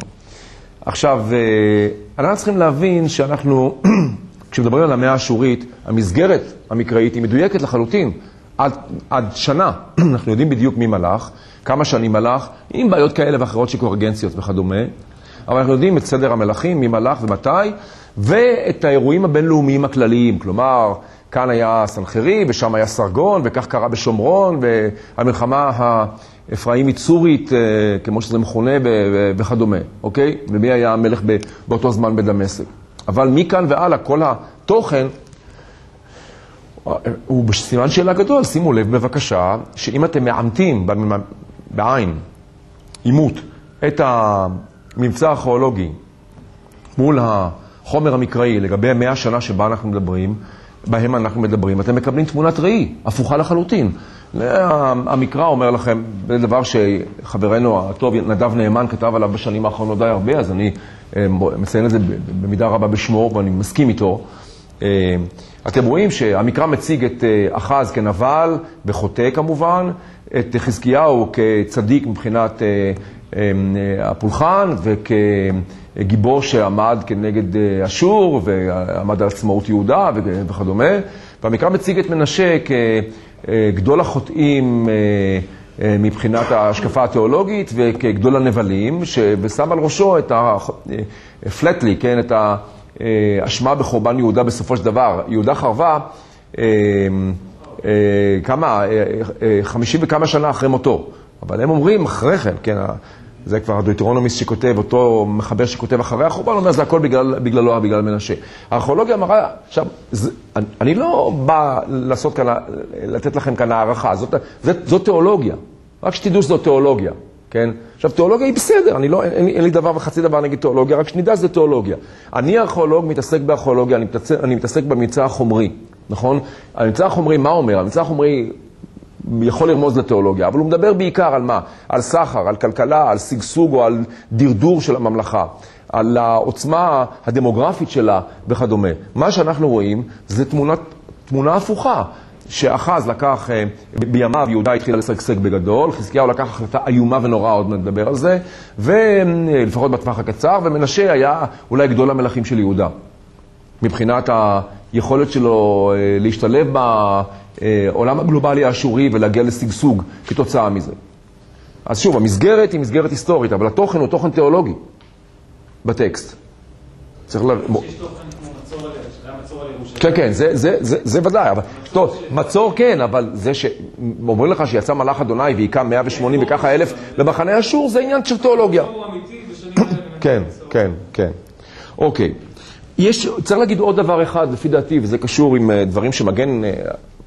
עכשיו, אה, אנחנו צריכים להבין שאנחנו, כשמדברים על המאה האשורית, המסגרת המקראית היא מדויקת לחלוטין. עד, עד שנה, אנחנו יודעים בדיוק מי מלך, כמה שנים מלך, עם בעיות כאלה ואחרות של קורגנציות וכדומה, אבל אנחנו יודעים את סדר המלכים, מי מלך ומתי, ואת האירועים הבינלאומיים הכלליים, כלומר, כאן היה סנחרי ושם היה סרגון, וכך קרה בשומרון, והמלחמה האפראימית סורית, אה, כמו שזה מכונה, וכדומה, אוקיי? ומי היה המלך באותו זמן בדמשק. אבל מכאן והלאה, כל התוכן הוא בסימן שאלה גדול. שימו לב בבקשה, שאם אתם מעמתים בעין, עימות, את הממצא הארכיאולוגי מול החומר המקראי לגבי המאה שנה שבה אנחנו מדברים, בהם אנחנו מדברים, אתם מקבלים תמונת ראי, הפוכה לחלוטין. המקרא אומר לכם, זה דבר שחברנו הטוב נדב נאמן כתב עליו בשנים האחרונות די הרבה, אז אני אה, מציין את זה במידה רבה בשמו ואני מסכים איתו. אה, אתם רואים שהמקרא מציג את אה, אחז כנבל וחוטא כמובן, את חזקיהו כצדיק מבחינת אה, אה, הפולחן גיבור שעמד כנגד אה, אשור ועמד על עצמאות יהודה וכדומה. והמקרא מציג את מנשה כגדול החוטאים אה, אה, מבחינת ההשקפה התיאולוגית וכגדול הנבלים, ש- ושם על ראשו את הפלטלי, כן, את האשמה בחורבן יהודה בסופו של דבר. יהודה חרבה אה, אה, כמה, אה, אה, חמישים וכמה שנה אחרי מותו. אבל הם אומרים אחרי כן, כן, זה כבר הדויטרונומיס שכותב, אותו מחבר שכותב אחרי החורבן, אומר זה הכל בגלל, בגללו, בגלל מנשה. הארכיאולוגיה מראה, עכשיו, זה, אני, אני לא בא לעשות כאן, לתת לכם כאן הערכה, זאת, זאת, זאת תיאולוגיה. רק שתדעו שזאת תיאולוגיה, כן? עכשיו, תיאולוגיה היא בסדר, אני לא, אין, אין לי דבר וחצי דבר נגד תיאולוגיה, רק שנדע שזה תיאולוגיה. אני ארכיאולוג, מתעסק בארכיאולוגיה, אני מתעסק, אני מתעסק בממצא החומרי, נכון? הממצא החומרי, מה אומר? הממצא החומרי יכול לרמוז לתיאולוגיה, אבל הוא מדבר בעיקר על מה? על סחר, על כלכלה, על שגשוג או על דרדור של הממלכה, על העוצמה הדמוגרפית שלה וכדומה. מה שאנחנו רואים זה תמונת, תמונה הפוכה. שאחז לקח, אה, בימיו יהודה התחילה לשגשג בגדול, חזקיהו לקח החלטה איומה ונוראה, עוד נדבר על זה, ולפחות בטווח הקצר, ומנשה היה אולי גדול המלכים של יהודה. מבחינת היכולת שלו אה, להשתלב בעולם הגלובלי האשורי ולהגיע לשגשוג כתוצאה מזה. אז שוב, המסגרת היא מסגרת היסטורית, אבל התוכן הוא תוכן תיאולוגי בטקסט. צריך ל... יש תוכן כמו מצור על ירושלים. כן, כן, זה, זה, זה, זה ודאי, אבל טוב, מצור כן, אבל זה שאומרים לך שיצא מלאך אדוני והיכה 180 וככה אלף במחנה אשור, זה עניין של תיאולוגיה. כן. כן, כן. אוקיי. יש, צריך להגיד עוד דבר אחד, לפי דעתי, וזה קשור עם אה, דברים שמגן אה,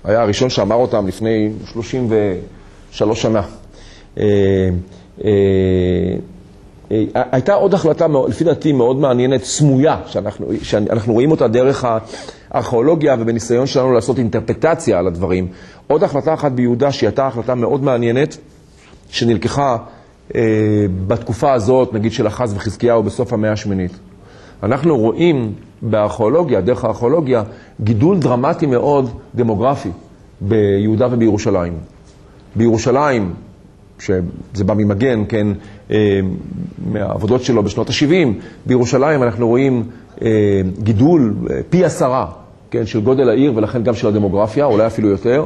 היה הראשון שאמר אותם לפני 33 שנה. אה, הייתה עוד החלטה, לפי דעתי, מאוד מעניינת, סמויה, שאנחנו, שאנחנו רואים אותה דרך הארכיאולוגיה ובניסיון שלנו לעשות אינטרפטציה על הדברים. עוד החלטה אחת ביהודה, שהיא הייתה החלטה מאוד מעניינת, שנלקחה אה, בתקופה הזאת, נגיד של אחז וחזקיהו בסוף המאה השמינית. אנחנו רואים בארכיאולוגיה, דרך הארכיאולוגיה, גידול דרמטי מאוד דמוגרפי ביהודה ובירושלים. בירושלים, שזה בא ממגן, כן, אה, מהעבודות שלו בשנות ה-70, בירושלים אנחנו רואים אה, גידול אה, פי עשרה, כן, של גודל העיר ולכן גם של הדמוגרפיה, אולי אפילו יותר.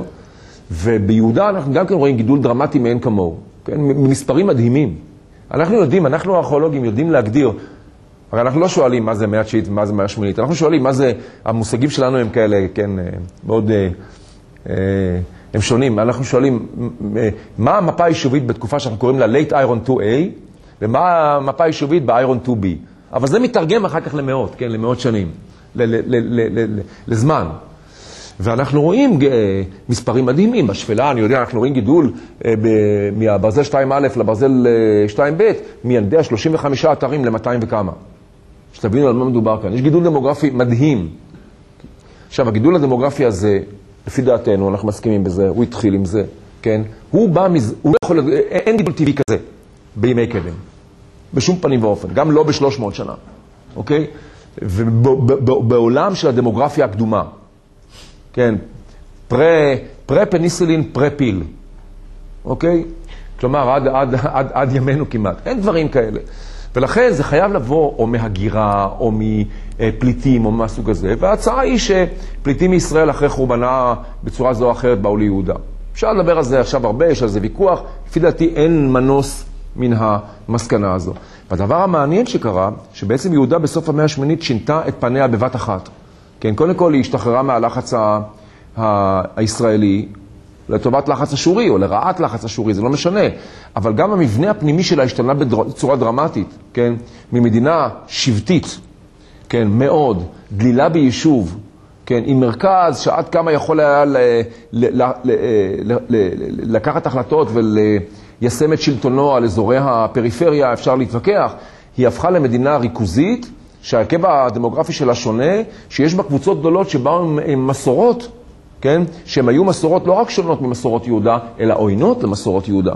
וביהודה אנחנו גם כן רואים גידול דרמטי מאין כמוהו, כן, מספרים מדהימים. אנחנו יודעים, אנחנו הארכיאולוגים יודעים להגדיר, הרי אנחנו לא שואלים מה זה מאה תשיעית ומה זה מאה שמינית, אנחנו שואלים מה זה, המושגים שלנו הם כאלה, כן, אה, מאוד, אה, אה, הם שונים. אנחנו שואלים, אה, מה המפה היישובית בתקופה שאנחנו קוראים לה late iron 2A, ומה המפה היישובית ב-iron 2B. אבל זה מתרגם אחר כך למאות, כן, למאות שנים, לזמן. ואנחנו רואים אה, מספרים מדהימים, בשפלה, אני יודע, אנחנו רואים גידול מהברזל 2א לברזל אה, 2ב, מילדי 35 אתרים ל-200 וכמה. שתבינו על מה מדובר כאן. יש גידול דמוגרפי מדהים. עכשיו, הגידול הדמוגרפי הזה, לפי דעתנו, אנחנו מסכימים בזה, הוא התחיל עם זה, כן? הוא בא מזה, הוא לא יכול, להיות- אין גידול טבעי כזה בימי קדם. בשום פנים ואופן, גם לא ב-300 שנה, אוקיי? ובעולם של הדמוגרפיה הקדומה, כן, פרה, פרה-פניסילין, פרה-פיל, אוקיי? כלומר, עד, עד, עד, עד ימינו כמעט. אין דברים כאלה. ולכן זה חייב לבוא או מהגירה, או מפליטים, או מהסוג הזה. וההצעה היא שפליטים מישראל אחרי חורבנה בצורה זו או אחרת באו ליהודה. אפשר לדבר על זה עכשיו הרבה, יש על זה ויכוח. לפי דעתי אין מנוס מן המסקנה הזו. והדבר המעניין שקרה, שבעצם יהודה בסוף המאה השמינית שינתה את פניה בבת אחת. כן, קודם כל היא השתחררה מהלחץ ה- הישראלי לטובת לחץ אשורי, או לרעת לחץ אשורי, זה לא משנה. אבל גם המבנה הפנימי שלה השתנה בצורה דרמטית, כן? ממדינה שבטית, כן, מאוד, דלילה ביישוב, כן, עם מרכז שעד כמה יכול היה לקחת החלטות וליישם את שלטונו על אזורי הפריפריה, אפשר להתווכח, היא הפכה למדינה ריכוזית, שההרכב הדמוגרפי שלה שונה, שיש בה קבוצות גדולות שבאו עם מסורות, כן, שהן היו מסורות לא רק שונות ממסורות יהודה, אלא עוינות למסורות יהודה.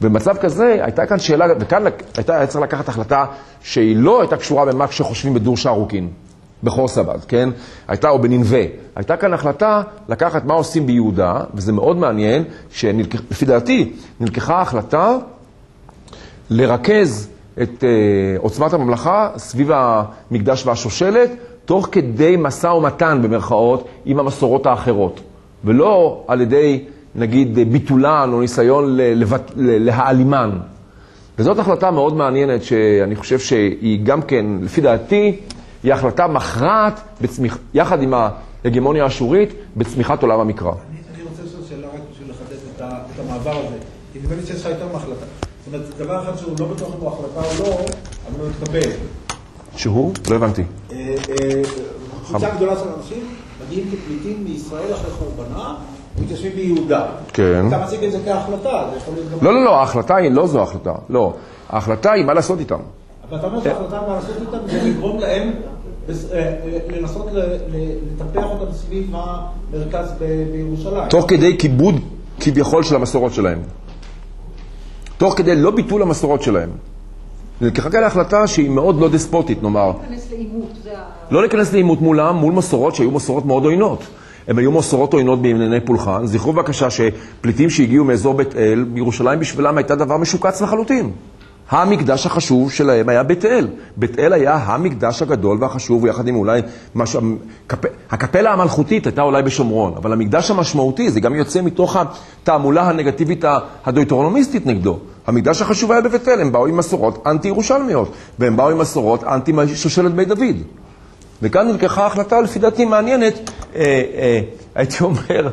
במצב כזה הייתה כאן שאלה, וכאן הייתה, היה צריך לקחת החלטה שהיא לא הייתה קשורה במה שחושבים בדור שערוקין, בחורסבד, כן? הייתה, או בננבה. הייתה כאן החלטה לקחת מה עושים ביהודה, וזה מאוד מעניין, שלפי דעתי נלקחה החלטה לרכז את אה, עוצמת הממלכה סביב המקדש והשושלת, תוך כדי משא ומתן, במרכאות, עם המסורות האחרות. ולא על ידי, נגיד, ביטולן או ניסיון לבט... להעלימן. וזאת החלטה מאוד מעניינת, שאני חושב שהיא גם כן, לפי דעתי, היא החלטה מכרעת, בצמיח... יחד עם ההגמוניה האשורית, בצמיחת עולם המקרא. אני, אני רוצה לשאול שאלה רק בשביל לחדד את, ה, את המעבר הזה. כי נדמה לי שיש לך יותר מהחלטה. זאת אומרת, דבר אחד שהוא לא בטוח אם הוא החלטה או לא, אבל הוא התקבל. שהוא? לא הבנתי. קבוצה גדולה של אנשים מגיעים כפליטים מישראל אחרי חורבנה, ומתיישבים ביהודה. כן. אתה מציג את זה כהחלטה, זה יכול להיות גם... לא, לא, לא, ההחלטה היא לא זו ההחלטה. לא. ההחלטה היא מה לעשות איתם. אבל אתה אומר שההחלטה מה לעשות איתם זה לגרום להם אה, אה, לנסות לטפח אותם סביב המרכז בירושלים. תוך כדי כיבוד כביכול של המסורות שלהם. תוך כדי לא ביטול המסורות שלהם. נלקחה כאן החלטה שהיא מאוד לא דספוטית, נאמר. להיכנס לעימות, זה ה... לא להיכנס לעימות מולם, מול מסורות שהיו מסורות מאוד עוינות. הן היו מסורות עוינות בענייני פולחן. זכרו בבקשה שפליטים שהגיעו מאזור בית אל, ירושלים בשבילם הייתה דבר משוקץ לחלוטין. המקדש החשוב שלהם היה בית אל. בית אל היה המקדש הגדול והחשוב, יחד עם אולי משהו, קפ... הקפלה המלכותית הייתה אולי בשומרון, אבל המקדש המשמעותי, זה גם יוצא מתוך התעמולה הנגטיבית הדויטרונומיסטית נגדו. המקדש החשוב היה בבית אל, הם באו עם מסורות אנטי-ירושלמיות, והם באו עם מסורות אנטי-שושלת בית דוד. וכאן נלקחה החלטה, לפי דעתי מעניינת, אה, אה, הייתי אומר,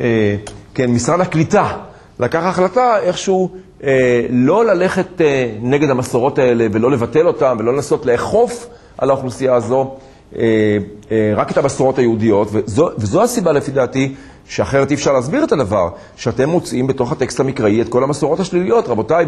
אה, כן, משרד הקליטה לקח החלטה איכשהו אה, לא ללכת אה, נגד המסורות האלה ולא לבטל אותן ולא לנסות לאכוף על האוכלוסייה הזו אה, אה, רק את המסורות היהודיות, וזו, וזו הסיבה לפי דעתי שאחרת אי אפשר להסביר את הדבר, שאתם מוצאים בתוך הטקסט המקראי את כל המסורות השליליות. רבותיי,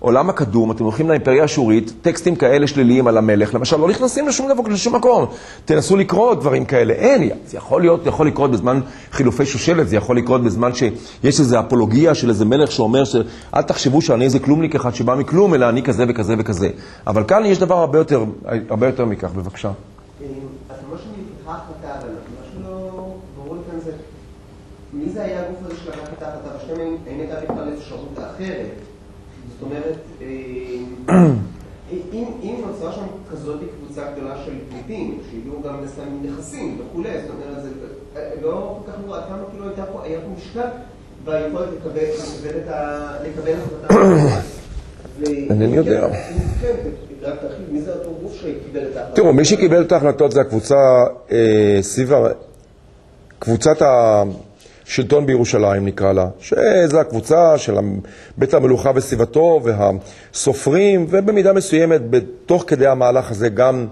בעולם הקדום, אתם הולכים לאימפריה האשורית, טקסטים כאלה שליליים על המלך, למשל, לא נכנסים לשום דבר, לשום מקום. תנסו לקרוא דברים כאלה. אין, זה יכול להיות, זה יכול לקרות בזמן חילופי שושלת, זה יכול לקרות בזמן שיש איזו אפולוגיה של איזה מלך שאומר שאל תחשבו שאני איזה כלומניק אחד שבא מכלום, אלא אני כזה וכזה וכזה. אבל כאן יש דבר הרבה יותר, הרבה יותר מכך, בבקשה. מי זה היה הגוף הזה שלקח את ההחלטה, ושניהם האם הייתה בכלל אפשרות אחרת? זאת אומרת, אה, אם אם נוצרה שם כזאת קבוצה גדולה של פליטים, שהגיעו גם לסיים נכסים וכולי, זאת אומרת, זה אה, לא כל כך ברור עד כמה כאילו הייתה פה, היה פה משקל ביכולת לקבל לקבל את ה... לקבל החלטה. אינני יודע. כן, ההחלטה? תראו, מי שקיבל את ההחלטות זה הקבוצה אה, סביב, קבוצת השלטון בירושלים נקרא לה, שזו הקבוצה של בית המלוכה וסביבתו והסופרים, ובמידה מסוימת בתוך כדי המהלך הזה גם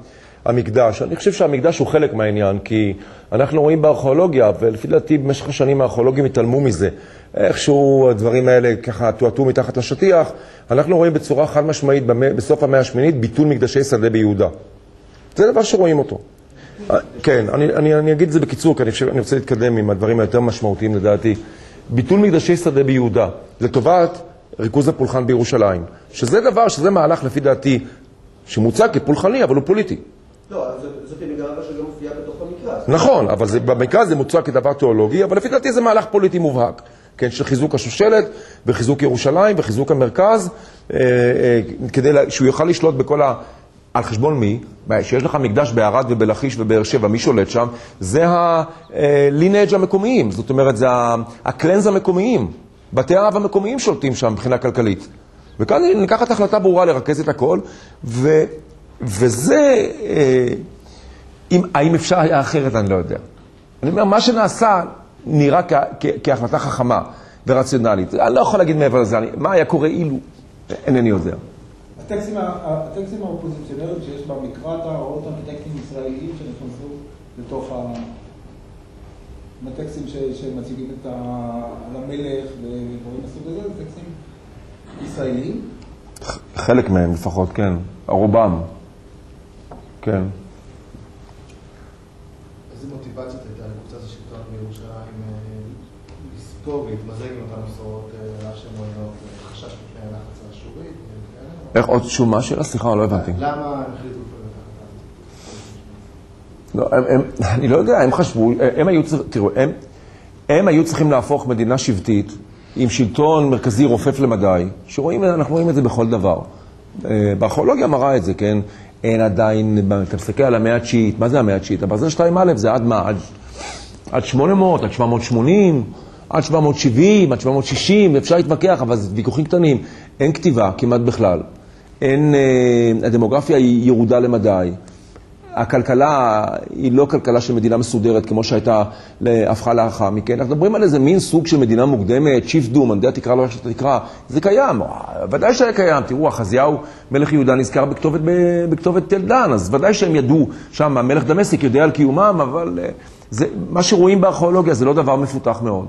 המקדש. אני חושב שהמקדש הוא חלק מהעניין, כי אנחנו רואים בארכיאולוגיה, ולפי דעתי במשך השנים הארכיאולוגים התעלמו מזה. איכשהו הדברים האלה ככה טואטאו מתחת לשטיח. אנחנו רואים בצורה חד משמעית בסוף המאה השמינית ביטול מקדשי שדה ביהודה. זה דבר שרואים אותו. כן, אני, אני, אני אגיד את זה בקיצור, כי אני, חושב, אני רוצה להתקדם עם הדברים היותר משמעותיים לדעתי. ביטול מקדשי שדה ביהודה, לטובת ריכוז הפולחן בירושלים, שזה דבר, שזה מהלך לפי דעתי, שמוצג כפולחני, אבל הוא פוליטי. לא, זאת- מגרבה שגם מופיעה בתוך המקרא. נכון, אבל זה, במקרה זה מוצג כדבר תיאולוגי, אבל לפי דעתי זה מהלך פוליטי מובהק. כן, של חיזוק השושלת, וחיזוק ירושלים, וחיזוק המרכז, אה, אה, כדי לה- שהוא יוכל לשלוט בכל ה... על חשבון מי? שיש לך מקדש בערד ובלכיש ובאר שבע, מי שולט שם? זה הלינאג' המקומיים, זאת אומרת, זה הקלנז המקומיים. בתי האב המקומיים שולטים שם מבחינה כלכלית. וכאן ניקחת החלטה ברורה לרכז את הכל, ו, וזה, אה, אם, האם אפשר היה אחרת, אני לא יודע. אני אומר, מה שנעשה נראה כ, כ, כהחלטה חכמה ורציונלית. אני לא יכול להגיד מעבר לזה, אני, מה היה קורה אילו, אינני יודע. הטקסטים, הטקסטים האופוזיציונריים שיש במקרא, אתה רואה אותם כטקסטים ישראליים שנכנסו לתוך ה... בטקסטים ש- שמציגים את המלך ודברים מהסוג הזה, זה טקסטים ישראליים. חלק מהם לפחות, כן. רובם. כן. איזה מוטיבציות הייתה לקבוצת השלטון בירושלים אה, לספוג, להתמזג עם אותן מסורות אה, רעש אמוניות, חשש מפני הלחץ האשורי, וכאלה? איך עוד שום מה שאלה? סליחה, לא הבנתי. למה הם החליטו? לא, הם, הם, אני לא יודע, הם חשבו, הם היו צריכים, תראו, הם, הם היו צריכים להפוך מדינה שבטית עם שלטון מרכזי רופף למדי, שרואים, אנחנו רואים את זה בכל דבר. אה, בארכיאולוגיה מראה את זה, כן? אין עדיין, אתה מסתכל על המאה התשיעית, מה זה המאה התשיעית? הברזל 2א זה עד מה? עד, עד 800, עד 780, עד 770, עד 760, אפשר להתווכח, אבל זה ויכוחים קטנים. אין כתיבה כמעט בכלל. אין, אה, הדמוגרפיה היא ירודה למדי. הכלכלה היא לא כלכלה של מדינה מסודרת, כמו שהייתה, הפכה לאחר מכן. אנחנו מדברים על איזה מין סוג של מדינה מוקדמת, צ'יפ דו, מנדע תקרא לו איך שאתה תקרא. זה קיים, ודאי שהיה קיים. תראו, אחזיהו, מלך יהודה, נזכר בכתובת, בכתובת תל דן, אז ודאי שהם ידעו שם, המלך דמשק יודע על קיומם, אבל אה, זה, מה שרואים בארכיאולוגיה זה לא דבר מפותח מאוד.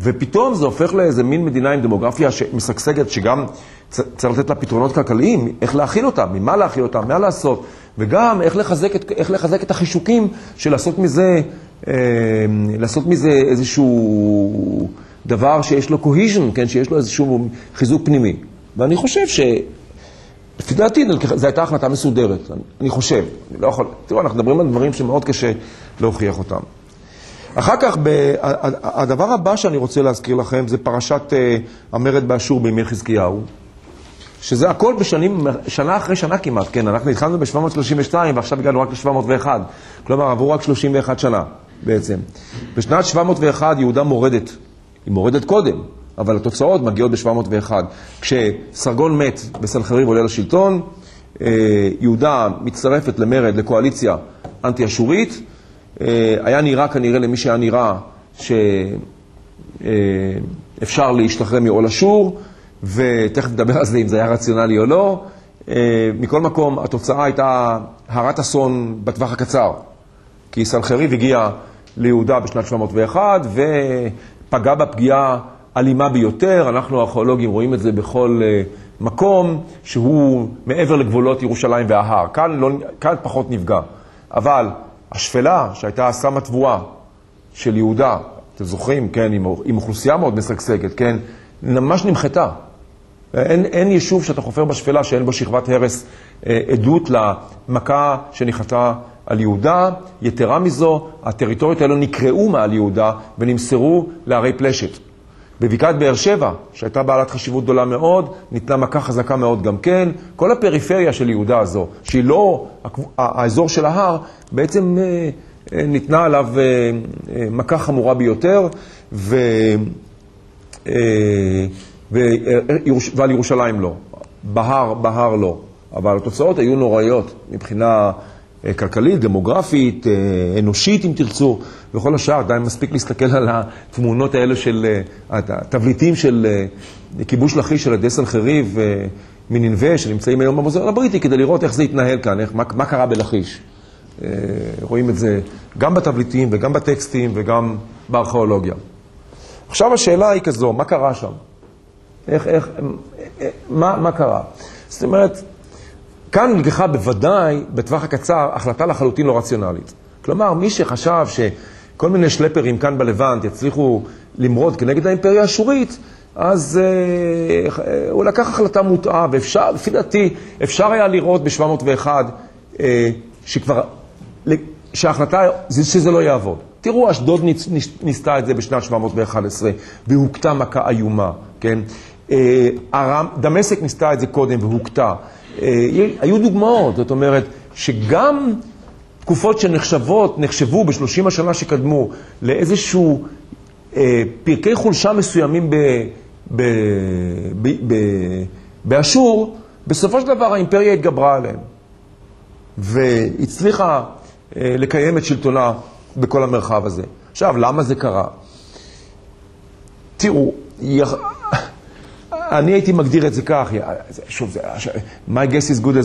ופתאום זה הופך לאיזה מין מדינה עם דמוגרפיה משגשגת, שגם צריך לתת לה פתרונות כלכליים, איך להכיל אותה, ממה להכיל אותה, מה לעשות, וגם איך לחזק את, איך לחזק את החישוקים של לעשות מזה, אה, לעשות מזה איזשהו דבר שיש לו cohesion, כן, שיש לו איזשהו חיזוק פנימי. ואני חושב ש... לפי דעתי, זו הייתה החלטה מסודרת, אני חושב, אני לא יכול, תראו, אנחנו מדברים על דברים שמאוד קשה להוכיח אותם. אחר כך, הדבר הבא שאני רוצה להזכיר לכם זה פרשת אה, המרד באשור בימי חזקיהו, שזה הכל בשנים, שנה אחרי שנה כמעט, כן, אנחנו התחלנו ב-732 ועכשיו הגענו רק ל-701, כלומר עברו רק 31 שנה בעצם. בשנת 701 יהודה מורדת, היא מורדת קודם, אבל התוצאות מגיעות ב-701. כשסרגון מת וסנחריב עולה לשלטון, אה, יהודה מצטרפת למרד, לקואליציה אנטי-אשורית, היה נראה כנראה למי שהיה נראה שאפשר אה, להשתחרר מעול אשור, ותכף נדבר על זה אם זה היה רציונלי או לא. אה, מכל מקום, התוצאה הייתה הרת אסון בטווח הקצר, כי סנחריב הגיע ליהודה בשנת 701 ופגע בפגיעה אלימה ביותר. אנחנו הארכיאולוגים רואים את זה בכל מקום, שהוא מעבר לגבולות ירושלים וההר. כאן, לא, כאן פחות נפגע. אבל השפלה, שהייתה אסם התבואה של יהודה, אתם זוכרים, כן, עם, עם אוכלוסייה מאוד משגשגת, כן, ממש נמחתה. אין, אין יישוב שאתה חופר בשפלה שאין בו שכבת הרס אה, עדות למכה שניחתה על יהודה. יתרה מזו, הטריטוריות האלו נקרעו מעל יהודה ונמסרו לערי פלשת. בבקעת באר שבע, שהייתה בעלת חשיבות גדולה מאוד, ניתנה מכה חזקה מאוד גם כן. כל הפריפריה של יהודה הזו, שהיא לא האזור של ההר, בעצם אה, אה, ניתנה עליו אה, מכה חמורה ביותר, ו... ועל ירושלים לא. בהר, בהר לא. אבל התוצאות היו נוראיות מבחינה כלכלית, דמוגרפית, אנושית, אם תרצו. וכל השאר, די מספיק להסתכל על התמונות האלה של, אה, התבליטים של אה, כיבוש לכיש של ידי סנחריב אה, מננבה, שנמצאים היום במוזיאון הבריטי, כדי לראות איך זה התנהל כאן, איך, מה, מה קרה בלכיש. רואים את זה גם בתבליטים וגם בטקסטים וגם בארכיאולוגיה. עכשיו השאלה היא כזו, מה קרה שם? איך, איך, מה, מה קרה? זאת אומרת, כאן נלקחה בוודאי, בטווח הקצר, החלטה לחלוטין לא רציונלית. כלומר, מי שחשב ש... כל מיני שלפרים כאן בלבנט יצליחו למרוד כנגד האימפריה האשורית, אז אה, אה, הוא לקח החלטה מוטעה, ואפשר, לפי דעתי, אפשר היה לראות ב-701 אה, שכבר, שההחלטה, שזה לא יעבוד. תראו, אשדוד ניסתה את זה בשנת 711, והוכתה מכה איומה, כן? אה, דמשק ניסתה את זה קודם והוכתה. אה, היו דוגמאות, זאת אומרת, שגם תקופות שנחשבות, נחשבו בשלושים השנה שקדמו לאיזשהו אה, פרקי חולשה מסוימים ב, ב, ב, ב, באשור, בסופו של דבר האימפריה התגברה עליהם והצליחה אה, לקיים את שלטונה בכל המרחב הזה. עכשיו, למה זה קרה? תראו, אני הייתי מגדיר את זה כך, שוב, my guess is good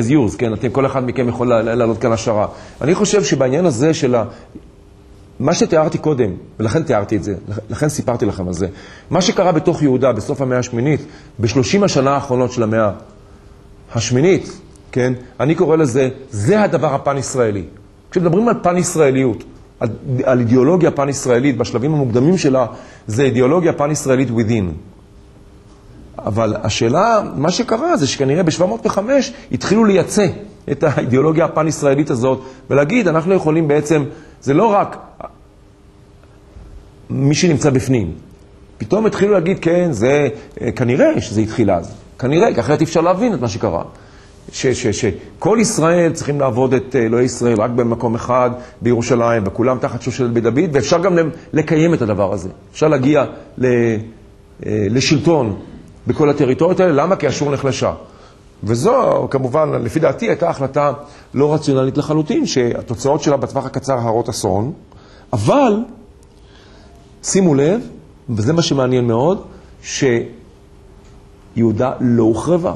as yours, כן, אתם, כל אחד מכם יכול לעלות כאן השערה. אני חושב שבעניין הזה של ה... מה שתיארתי קודם, ולכן תיארתי את זה, לכן סיפרתי לכם על זה, מה שקרה בתוך יהודה בסוף המאה השמינית, בשלושים השנה האחרונות של המאה השמינית, כן, אני קורא לזה, זה הדבר הפן-ישראלי. כשמדברים על פן-ישראליות, על, על אידיאולוגיה פן-ישראלית, בשלבים המוקדמים שלה, זה אידיאולוגיה פן-ישראלית within. אבל השאלה, מה שקרה זה שכנראה ב-705 התחילו לייצא את האידיאולוגיה הפן-ישראלית הזאת ולהגיד, אנחנו יכולים בעצם, זה לא רק מי שנמצא בפנים. פתאום התחילו להגיד, כן, זה, כנראה שזה התחיל אז. כנראה, כי אחרת אי אפשר להבין את מה שקרה. שכל ישראל צריכים לעבוד את אלוהי ישראל רק במקום אחד, בירושלים, וכולם תחת שושלת בית דוד, ואפשר גם לקיים את הדבר הזה. אפשר להגיע ל- אה, לשלטון בכל הטריטוריות האלה, למה? כי אשור נחלשה. וזו, כמובן, לפי דעתי, הייתה החלטה לא רציונלית לחלוטין, שהתוצאות שלה בטווח הקצר הרות אסון, אבל שימו לב, וזה מה שמעניין מאוד, שיהודה לא הוחרבה.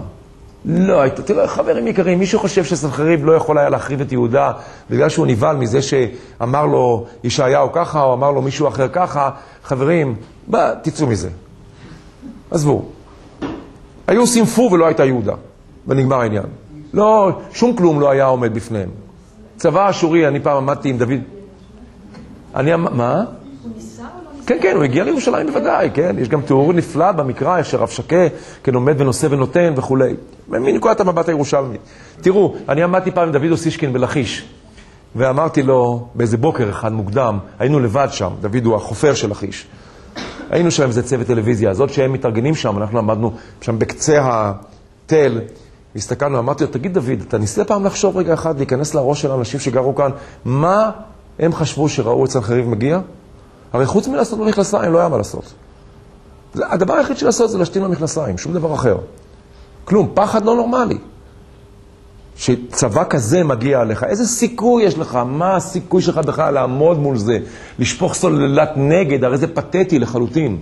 לא הייתה, תראו, חברים יקרים, מישהו חושב שסנחריב לא יכול היה להחריב את יהודה בגלל שהוא נבהל מזה שאמר לו ישעיהו ככה, או אמר לו מישהו אחר ככה, חברים, בא, תצאו מזה. עזבו. היו עושים פו ולא הייתה יהודה, ונגמר העניין. לא, שום כלום לא היה עומד בפניהם. צבא אשורי, אני פעם עמדתי עם דוד... אני אמ... מה? לא? כן, כן, הוא הגיע לירושלים בוודאי, כן? יש גם תיאור נפלא במקרא, שרב שקה, כן, עומד ונושא ונותן וכולי. מנקודת המבט הירושלמית. תראו, אני עמדתי פעם עם דוד אוסישקין בלכיש, ואמרתי לו, באיזה בוקר אחד מוקדם, היינו לבד שם, דוד הוא החופר של לכיש. היינו שם איזה צוות טלוויזיה, זאת שהם מתארגנים שם, אנחנו עמדנו שם בקצה התל, הסתכלנו, אמרתי לו, תגיד דוד, אתה ניסה פעם לחשוב רגע אחד, להיכנס לראש של האנשים שגרו כאן, מה הם חשבו שראו את סנחריב מגיע? הרי חוץ מלעשות במכנסיים, לא היה מה לעשות. הדבר היחיד של לעשות זה להשתין במכנסיים, שום דבר אחר. כלום, פחד לא נורמלי. שצבא כזה מגיע עליך, איזה סיכוי יש לך? מה הסיכוי שלך בכלל לעמוד מול זה? לשפוך סוללת נגד, הרי זה פתטי לחלוטין.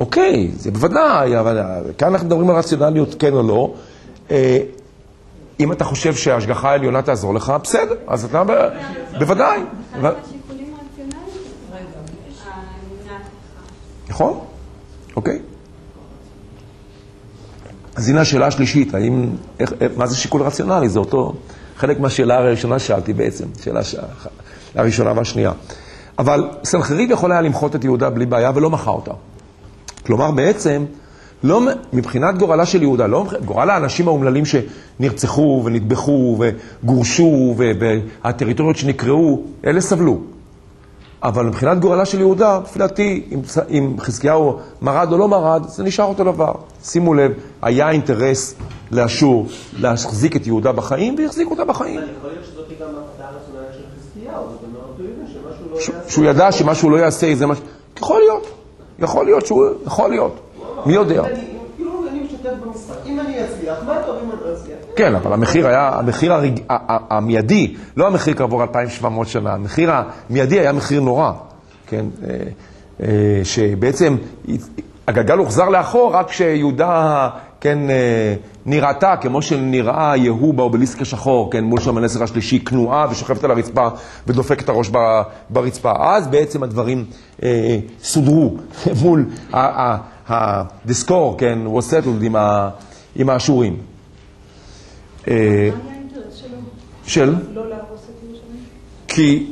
אוקיי, זה בוודאי, אבל אה, כאן אנחנו מדברים על רציונליות, כן או לא. אה, אם אתה חושב שההשגחה העליונה תעזור לך, בסדר, אז אתה ב- בוודאי. נכון? אוקיי. אז הנה השאלה השלישית, האם, איך, מה זה שיקול רציונלי? זה אותו חלק מהשאלה הראשונה ששאלתי בעצם, שאלה ש... הראשונה והשנייה. אבל סנחריב יכול היה למחות את יהודה בלי בעיה ולא מחה אותה. כלומר, בעצם, לא, מבחינת גורלה של יהודה, לא גורל האנשים האומללים שנרצחו ונטבחו וגורשו והטריטוריות שנקרעו, אלה סבלו. אבל מבחינת גורלה של יהודה, לפי דעתי, אם, אם חזקיהו מרד או לא מרד, זה נשאר אותו דבר. שימו לב, היה אינטרס לאשור להחזיק את יהודה בחיים, והחזיק אותה בחיים. לא. שהוא ידע שמה שהוא לא יעשה זה מה ש... יכול להיות, יכול להיות שהוא... יכול להיות. מי יודע? כאילו, אני משתתף במשחק. אם אני אצליח, מה טוב אם אני לא אצליח? כן, אבל המחיר היה, המחיר המיידי, לא המחיר כעבור 2,700 שנה, המחיר המיידי היה מחיר נורא, כן, אה, אה, שבעצם הגלגל הוחזר לאחור רק כשיהודה, כן, אה, נראתה כמו שנראה יהוא באובליסק השחור, כן, מול שם הנסר השלישי, כנועה ושוכבת על הרצפה ודופקת את הראש ברצפה. אז בעצם הדברים אה, סודרו מול הדיסקור, כן, was settled עם ה- עם האשורים. אה? של? לא להרוס את ירושלים? כי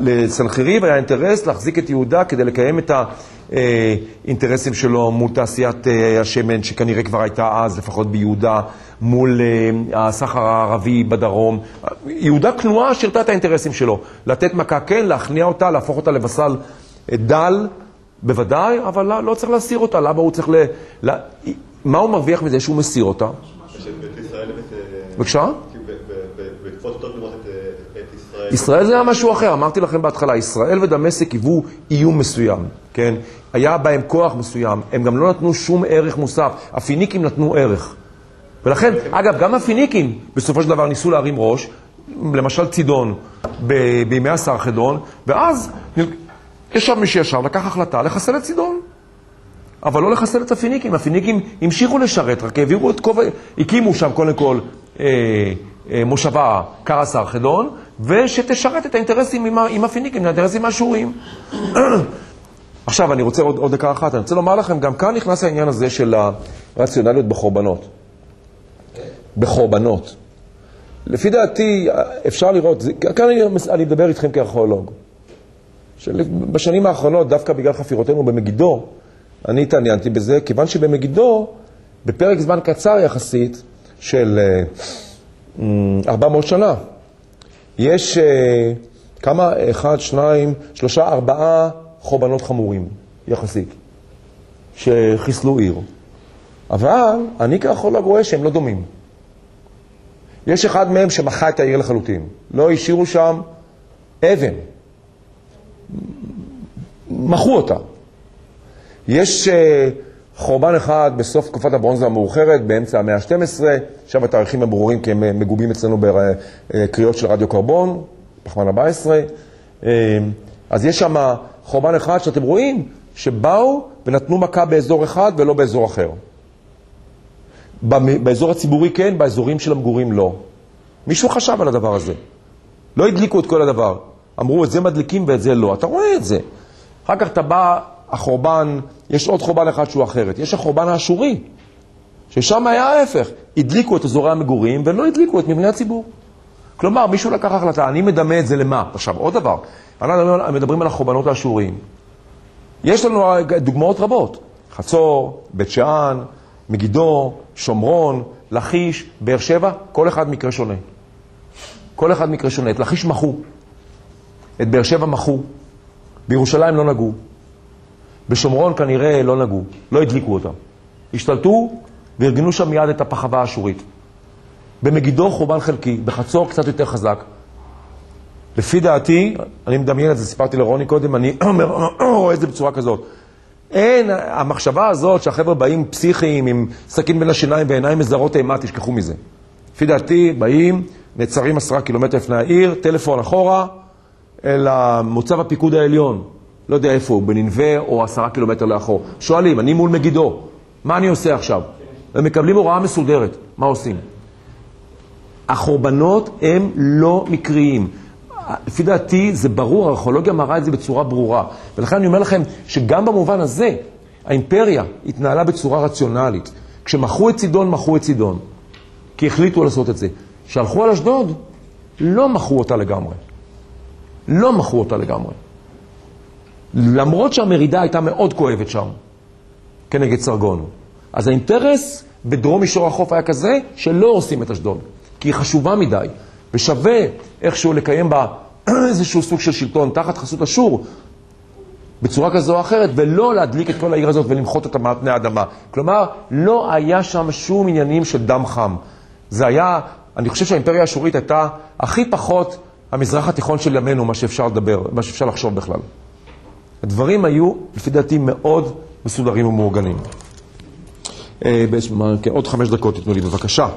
לסנחריב היה אינטרס להחזיק את יהודה כדי לקיים את האינטרסים שלו מול תעשיית אה, השמן, שכנראה כבר הייתה אז, לפחות ביהודה, מול אה, הסחר הערבי בדרום. יהודה כנועה שירתה את האינטרסים שלו. לתת מכה כן, להכניע אותה, להפוך אותה אה, דל, בוודאי, אבל לא, לא צריך להסיר אותה. למה הוא צריך ל... ל... מה הוא מרוויח מזה שהוא מסיר אותה? יש את בית ישראל ואת... בבקשה? ישראל. ישראל זה היה משהו אחר, אמרתי לכם בהתחלה, ישראל ודמשק היוו איום מסוים, כן? היה בהם כוח מסוים, הם גם לא נתנו שום ערך מוסף, הפיניקים נתנו ערך. ולכן, אגב, גם הפיניקים בסופו של דבר ניסו להרים ראש, למשל צידון ב- בימי הסרחדון, ואז ישב מי שישב, לקח החלטה לחסל את צידון. אבל לא לחסל את הפיניקים, הפיניקים המשיכו לשרת, רק העבירו את כובע, הקימו שם קודם כל אה, אה, מושבה קרס ארכדון, ושתשרת את האינטרסים עם, עם הפיניקים, האינטרסים האשורים. עכשיו, אני רוצה עוד, עוד דקה אחת, אני רוצה לומר לכם, גם כאן נכנס העניין הזה של הרציונליות בחורבנות. בחורבנות. לפי דעתי, אפשר לראות, כאן אני, אני מדבר איתכם כארכיאולוג. בשנים האחרונות, דווקא בגלל חפירותינו במגידו, אני התעניינתי בזה, כיוון שבמגידו, בפרק זמן קצר יחסית, של אה, אמ, 400 שנה, יש אה, כמה, אחד, שניים, שלושה, ארבעה חורבנות חמורים, יחסית, שחיסלו עיר. אבל אני כארכיאולוג רואה שהם לא דומים. יש אחד מהם שמחה את העיר לחלוטין. לא השאירו שם אבן. מחו אותה. יש uh, חורבן אחד בסוף תקופת הברונזה המאוחרת, באמצע המאה ה-12, עכשיו התאריכים הם ברורים כי הם אה, מגובים אצלנו בקריאות של רדיו קרבון, פחמן 14. Uh, אז יש שם חורבן אחד שאתם רואים שבאו ונתנו מכה באזור אחד ולא באזור אחר. באזור הציבורי כן, באזורים של המגורים לא. מישהו חשב על הדבר הזה. לא הדליקו את כל הדבר. אמרו, את זה מדליקים ואת זה לא. אתה רואה את זה. אחר כך אתה בא, החורבן, יש עוד חורבן אחד שהוא אחרת. יש החורבן האשורי, ששם היה ההפך. הדליקו את אזורי המגורים ולא הדליקו את מבני הציבור. כלומר, מישהו לקח החלטה, אני מדמה את זה למה? עכשיו, עוד דבר, אנחנו מדברים על החורבנות האשוריים. יש לנו דוגמאות רבות, חצור, בית שאן, מגידו, שומרון, לכיש, באר שבע, כל אחד מקרה שונה. כל אחד מקרה שונה. את לכיש מחו, את באר שבע מחו, בירושלים לא נגעו, בשומרון כנראה לא נגעו, לא הדליקו אותם. השתלטו וארגנו שם מיד את הפחווה האשורית. במגידו חורבן חלקי, בחצור קצת יותר חזק. לפי דעתי, אני מדמיין את זה, סיפרתי לרוני קודם, אני אומר, רואה את זה בצורה כזאת. אין, המחשבה הזאת שהחבר'ה באים פסיכיים עם סכין בין השיניים ועיניים מזרות אימה, תשכחו מזה. לפי דעתי, באים, נעצרים עשרה קילומטר לפני העיר, טלפון אחורה, אל מוצב הפיקוד העליון. לא יודע איפה הוא, בננבה או עשרה קילומטר לאחור. שואלים, אני מול מגידו, מה אני עושה עכשיו? הם מקבלים הוראה מסודרת, מה עושים? החורבנות הם לא מקריים. לפי דעתי זה ברור, הארכיאולוגיה מראה את זה בצורה ברורה. ולכן אני אומר לכם שגם במובן הזה, האימפריה התנהלה בצורה רציונלית. כשמכרו את צידון, מכרו את צידון. כי החליטו לעשות את זה. כשהלכו על אשדוד, לא מכרו אותה לגמרי. לא מכרו אותה לגמרי. למרות שהמרידה הייתה מאוד כואבת שם, כנגד סרגון. אז האינטרס בדרום מישור החוף היה כזה שלא הורסים את אשדוד, כי היא חשובה מדי, ושווה איכשהו לקיים בה איזשהו סוג של שלטון תחת חסות אשור, בצורה כזו או אחרת, ולא להדליק את כל העיר הזאת ולמחות אותה מעל פני האדמה. כלומר, לא היה שם שום עניינים של דם חם. זה היה, אני חושב שהאימפריה האשורית הייתה הכי פחות המזרח התיכון של ימינו, מה שאפשר לדבר, מה שאפשר לחשוב בכלל. הדברים היו, לפי דעתי, מאוד מסודרים ומאורגנים. אה, כן, עוד חמש דקות תיתנו לי, בבקשה.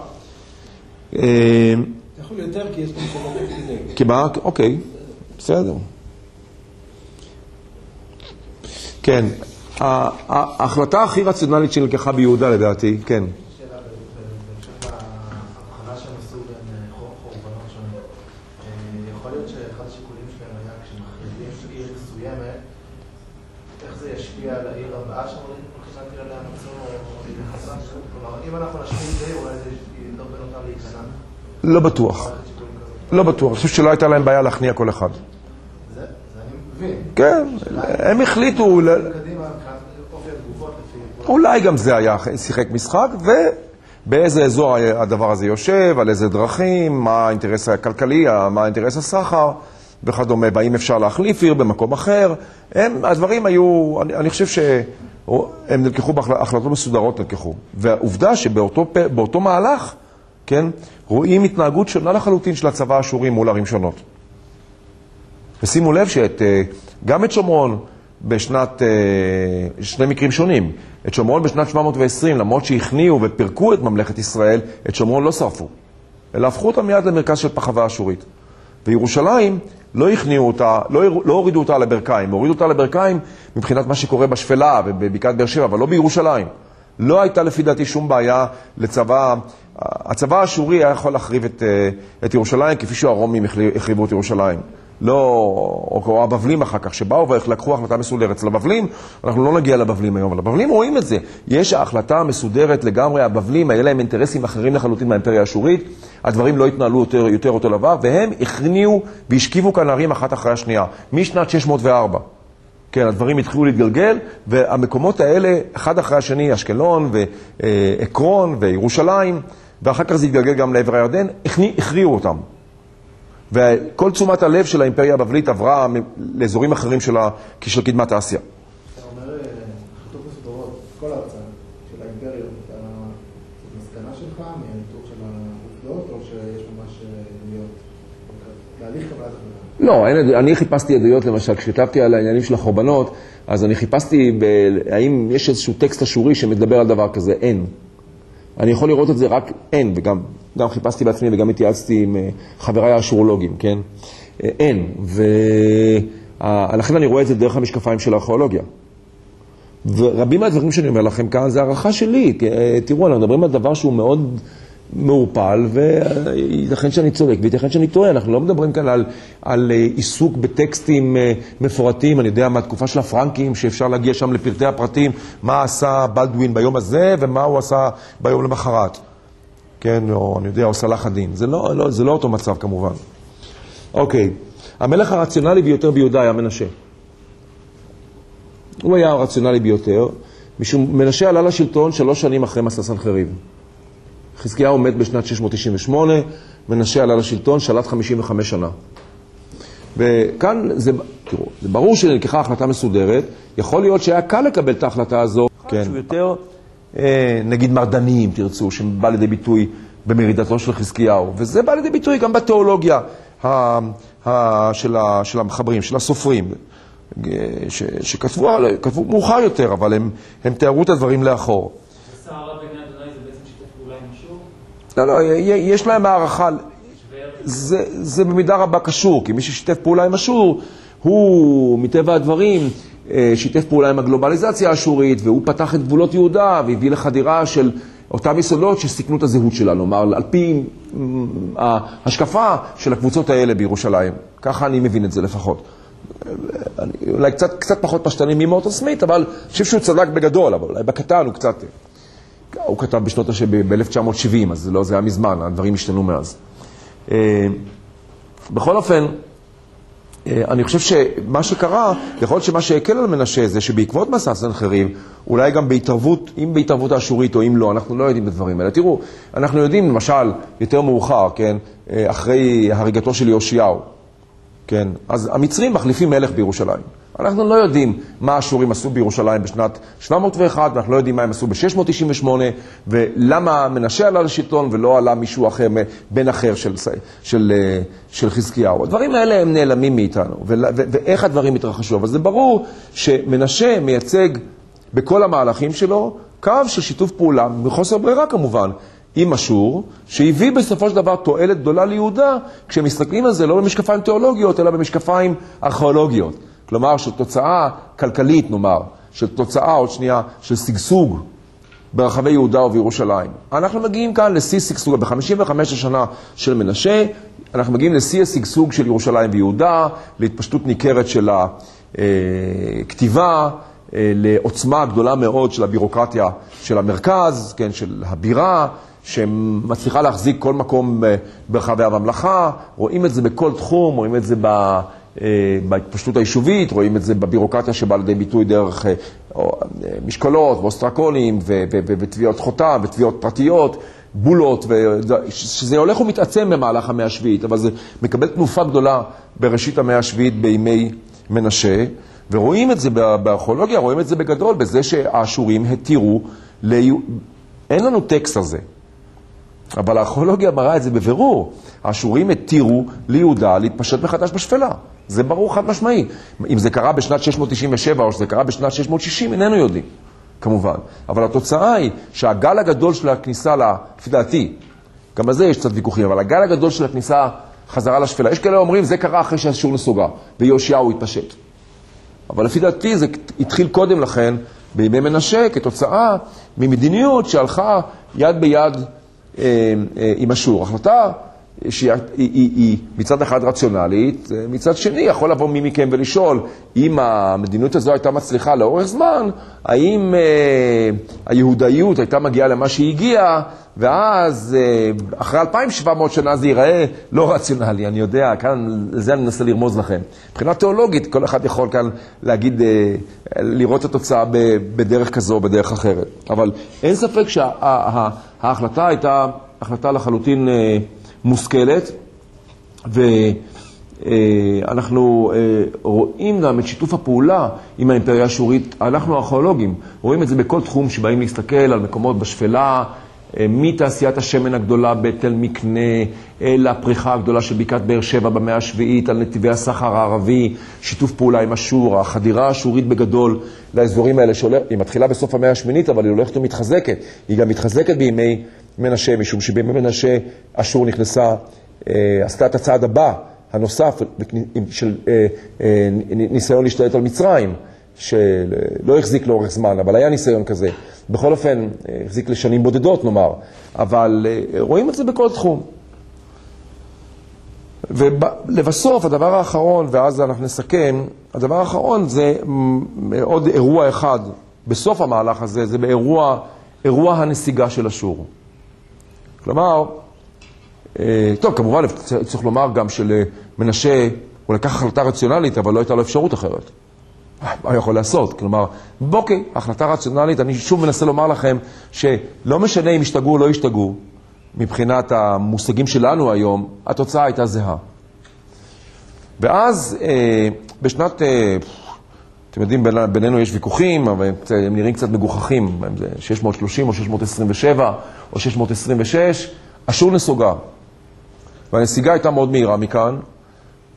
אה, יכול יותר, כי יש תפקידים. כי מה? אוקיי, בסדר. כן, ההחלטה הכי רציונלית שנלקחה ביהודה, לדעתי, כן. שאלה בהמשך להבחנה שהם עשו בין חורבנות שונים. יכול להיות שאחד השיקולים שלהם היה כשמכריזים עיר מסוימת, איך זה ישפיע על העיר הבאה שהולכים להטיל עליה מצור או להתייחסה? כלומר, אם אנחנו נשמיד את זה, אולי זה ידרבן אותם להיכנע? לא בטוח. לא בטוח. אני חושב שלא הייתה להם בעיה להכניע כל אחד. זה זה אני מבין. כן, הם החליטו... אולי גם זה היה שיחק משחק, ובאיזה אזור הדבר הזה יושב, על איזה דרכים, מה האינטרס הכלכלי, מה האינטרס הסחר וכדומה, והאם אפשר להחליף עיר במקום אחר. הם, הדברים היו, אני, אני חושב שהם נלקחו בהחלטות מסודרות נלקחו. והעובדה שבאותו מהלך, כן, רואים התנהגות שונה לחלוטין של הצבא האשורי מול ערים שונות. ושימו לב שגם את שומרון בשנת, אה, שני מקרים שונים, את שומרון בשנת 720, למרות שהכניעו ופירקו את ממלכת ישראל, את שומרון לא שרפו, אלא הפכו אותה מיד למרכז של פחווה אשורית. וירושלים, לא הכניעו אותה, לא, לא הורידו אותה על הברכיים, הורידו אותה על הברכיים מבחינת מה שקורה בשפלה ובבקעת באר שבע, אבל לא בירושלים. לא הייתה לפי דעתי שום בעיה לצבא, הצבא האשורי היה יכול להחריב את, אה, את ירושלים כפי שהרומים החריבו את ירושלים. לא, או, או הבבלים אחר כך, שבאו ולקחו החלטה מסודרת. אצל הבבלים, אנחנו לא נגיע לבבלים היום, אבל הבבלים רואים את זה. יש ההחלטה מסודרת לגמרי, הבבלים, היה להם אינטרסים אחרים לחלוטין מהאימפריה האשורית, הדברים לא התנהלו יותר, יותר אותו דבר, והם הכניעו והשכיבו כאן ערים אחת אחרי השנייה, משנת 604. כן, הדברים התחילו להתגלגל, והמקומות האלה, אחד אחרי השני, אשקלון ועקרון וירושלים, ואחר כך זה התגלגל גם לעבר הירדן, הכריעו אותם. וכל תשומת הלב של האימפריה הבבלית עברה לאזורים אחרים של, ה... של קדמת אסיה. אתה אומר החלטות מסודרות, כל ההרצאה. של האימפריות, אתה... זאת מסקנה שלך מהניתוח של העובדות, או שיש ממש עדויות? תהליך קבלת החלטה. לא, אין, אני חיפשתי עדויות, למשל, כשכתבתי על העניינים של החורבנות, אז אני חיפשתי ב, האם יש איזשהו טקסט אשורי שמדבר על דבר כזה, אין. אני יכול לראות את זה רק אין, וגם גם חיפשתי בעצמי וגם התייעצתי עם אה, חבריי האשורולוגים, כן? אה, אין, ולכן אני רואה את זה דרך המשקפיים של הארכיאולוגיה. ורבים מהדברים שאני אומר לכם כאן זה הערכה שלי. אה, תראו, אנחנו מדברים על דבר שהוא מאוד מעורפל, וייתכן שאני צודק וייתכן שאני טועה. אנחנו לא מדברים כאן על, על אה, עיסוק בטקסטים אה, מפורטים, אני יודע, מהתקופה של הפרנקים, שאפשר להגיע שם לפרטי הפרטים, מה עשה בלדווין ביום הזה ומה הוא עשה ביום למחרת. כן, או אני יודע, או סלאח א-דין. זה לא, לא, זה לא אותו מצב כמובן. אוקיי, המלך הרציונלי ביותר ביהודה היה מנשה. הוא היה הרציונלי ביותר, משום מנשה עלה לשלטון שלוש שנים אחרי מסע סנחריב. חזקיהו מת בשנת 698, מנשה עלה לשלטון, שלט 55 שנה. וכאן זה, תראו, זה ברור שנלקחה החלטה מסודרת, יכול להיות שהיה קל לקבל את ההחלטה הזו, כן. שהוא יותר, אה, נגיד מרדני, אם תרצו, שבא לידי ביטוי במרידתו של חזקיהו, וזה בא לידי ביטוי גם בתיאולוגיה ה, ה, של, ה, של המחברים, של הסופרים, אה, ש, שכתבו מאוחר יותר, אבל הם, הם תיארו את הדברים לאחור. סערה בעיני אדוני זה בעצם שיתוף פעולה עם אשור? לא, לא, יש להם הערכה. זה, זה במידה רבה קשור, כי מי ששיתף פעולה עם אשור, הוא מטבע הדברים אה, שיתף פעולה עם הגלובליזציה האשורית, והוא פתח את גבולות יהודה והביא לחדירה של אותם יסודות שסיכנו את הזהות שלה, כלומר, על פי מ, ההשקפה של הקבוצות האלה בירושלים. ככה אני מבין את זה לפחות. אני, אולי קצת, קצת פחות פשטני ממורטו סמית, אבל אני חושב שהוא צדק בגדול, אבל אולי בקטן הוא קצת... הוא כתב בשנות הש... ב-1970, אז לא, זה היה מזמן, הדברים השתנו מאז. אה, בכל אופן, אה, אני חושב שמה שקרה, יכול להיות שמה שהקל על מנשה זה שבעקבות מסע סנחריב, אולי גם בהתערבות, אם בהתערבות האשורית או אם לא, אנחנו לא יודעים את הדברים האלה. תראו, אנחנו יודעים, למשל, יותר מאוחר, כן, אה, אחרי הריגתו של יאשיהו, כן, אז המצרים מחליפים מלך בירושלים. אנחנו לא יודעים מה האשורים עשו בירושלים בשנת 701, ואנחנו לא יודעים מה הם עשו ב-698, ולמה מנשה עלה לשלטון ולא עלה מישהו אחר, בן אחר של, של, של, של חזקיהו. הדברים האלה הם נעלמים מאיתנו, ואיך הדברים התרחשו. אבל זה ברור שמנשה מייצג בכל המהלכים שלו קו של שיתוף פעולה, מחוסר ברירה כמובן, עם אשור, שהביא בסופו של דבר תועלת גדולה ליהודה, כשמסתכלים על זה לא במשקפיים תיאולוגיות, אלא במשקפיים ארכיאולוגיות. כלומר, של תוצאה כלכלית, נאמר, של תוצאה, עוד שנייה, של שגשוג ברחבי יהודה ובירושלים. אנחנו מגיעים כאן לשיא שגשוג, ב-55 השנה של מנשה, אנחנו מגיעים לשיא השגשוג של ירושלים ויהודה, להתפשטות ניכרת של הכתיבה, אה, לעוצמה גדולה מאוד של הבירוקרטיה של המרכז, כן, של הבירה, שמצליחה להחזיק כל מקום אה, ברחבי הממלכה, רואים את זה בכל תחום, רואים את זה ב... אה, בהתפשטות היישובית, רואים את זה בבירוקרטיה שבאה לידי ביטוי דרך אה, אה, משקולות ואוסטרקונים ותביעות חותם ותביעות פרטיות, בולות, שזה הולך ומתעצם במהלך המאה השביעית, אבל זה מקבל תנופה גדולה בראשית המאה השביעית בימי מנשה, ורואים את זה בארכיאולוגיה, רואים את זה בגדול, בזה שהאשורים התירו, ליו... אין לנו טקסט על זה, אבל הארכיאולוגיה מראה את זה בבירור. האשורים התירו ליהודה להתפשט מחדש בשפלה. זה ברור חד משמעי. אם זה קרה בשנת 697 או שזה קרה בשנת 660, איננו יודעים, כמובן. אבל התוצאה היא שהגל הגדול של הכניסה, לפי דעתי, גם על זה יש קצת ויכוחים, אבל הגל הגדול של הכניסה חזרה לשפלה, יש כאלה אומרים, זה קרה אחרי שאשור נסוגה, ויאשיהו התפשט. אבל לפי דעתי זה התחיל קודם לכן, בימי מנשה, כתוצאה ממדיניות שהלכה יד ביד אה, אה, עם אשור. החלטה שהיא היא, היא, מצד אחד רציונלית, מצד שני יכול לבוא מי מכם ולשאול אם המדיניות הזו הייתה מצליחה לאורך זמן, האם אה, היהודאיות הייתה מגיעה למה שהיא הגיעה, ואז אה, אחרי 2,700 שנה זה ייראה לא רציונלי, אני יודע, כאן, לזה אני מנסה לרמוז לכם. מבחינה תיאולוגית, כל אחד יכול כאן להגיד, אה, לראות את התוצאה בדרך כזו או בדרך אחרת. אבל אין ספק שההחלטה הייתה החלטה לחלוטין... אה, מושכלת, אנחנו אה, רואים גם את שיתוף הפעולה עם האימפריה האשורית, אנחנו הארכיאולוגים, רואים את זה בכל תחום שבאים להסתכל על מקומות בשפלה, מתעשיית השמן הגדולה בתל מקנה, אל הפריחה הגדולה של בקעת באר שבע במאה השביעית, על נתיבי הסחר הערבי, שיתוף פעולה עם אשור, החדירה האשורית בגדול לאזורים האלה, שהולך, היא מתחילה בסוף המאה השמינית, אבל היא הולכת ומתחזקת. היא גם מתחזקת בימי מנשה, משום שבימי מנשה אשור נכנסה, אה, עשתה את הצעד הבא, הנוסף, של אה, ניסיון להשתלט על מצרים. שלא החזיק לאורך זמן, אבל היה ניסיון כזה. בכל אופן, החזיק לשנים בודדות נאמר, אבל אה, רואים את זה בכל תחום. ולבסוף, הדבר האחרון, ואז אנחנו נסכם, הדבר האחרון זה עוד אירוע אחד בסוף המהלך הזה, זה באירוע אירוע הנסיגה של אשור. כלומר, אה, טוב, כמובן צריך לומר גם שלמנשה הוא לקח החלטה רציונלית, אבל לא הייתה לו אפשרות אחרת. מה הוא יכול לעשות? כלומר, אוקיי, החלטה רציונלית, אני שוב מנסה לומר לכם שלא משנה אם ישתגעו או לא ישתגעו, מבחינת המושגים שלנו היום, התוצאה הייתה זהה. ואז אה, בשנת, אה, אתם יודעים, בינינו יש ויכוחים, אבל הם נראים קצת מגוחכים, אם זה 630 או 627 או 626, אשור נסוגה. והנסיגה הייתה מאוד מהירה מכאן,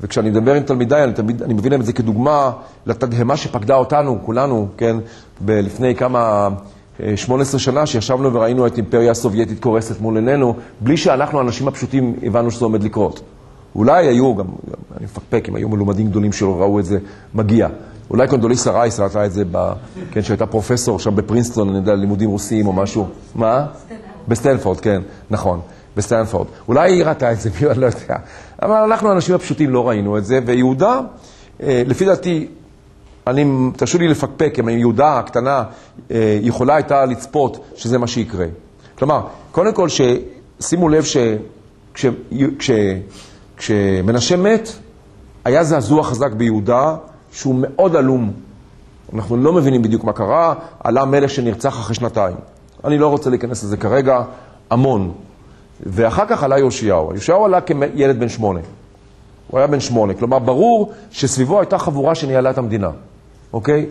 וכשאני מדבר עם תלמידיי, אני, תמיד, אני מביא להם את זה כדוגמה לתדהמה שפקדה אותנו, כולנו, כן, לפני כמה, 18 אה, שנה, שישבנו וראינו את אימפריה הסובייטית קורסת מול עינינו, בלי שאנחנו, האנשים הפשוטים, הבנו שזה עומד לקרות. אולי היו, גם, אני מפקפק, אם היו מלומדים גדולים שלא ראו את זה מגיע. אולי קונדוליזה רייס ראתה את זה, ב, כן, שהייתה פרופסור שם בפרינסטון, אני יודע, לימודים רוסיים או משהו. מה? בסטנפורד, כן, נכון. בסטנפורד. אולי היא ראתה את זה, אני לא יודע. אבל אנחנו, האנשים הפשוטים, לא ראינו את זה, ויהודה, אה, לפי דעתי, אני, תרשו לי לפקפק, אם יהודה הקטנה אה, יכולה הייתה לצפות שזה מה שיקרה. כלומר, קודם כל, שימו לב שכשמנשה מת, היה זעזוע חזק ביהודה, שהוא מאוד עלום. אנחנו לא מבינים בדיוק מה קרה, עלה מלך שנרצח אחרי שנתיים. אני לא רוצה להיכנס לזה כרגע, המון. ואחר כך עלה יאשיהו. יאשיהו עלה כילד בן שמונה. הוא היה בן שמונה. כלומר, ברור שסביבו הייתה חבורה שניהלה את המדינה, אוקיי?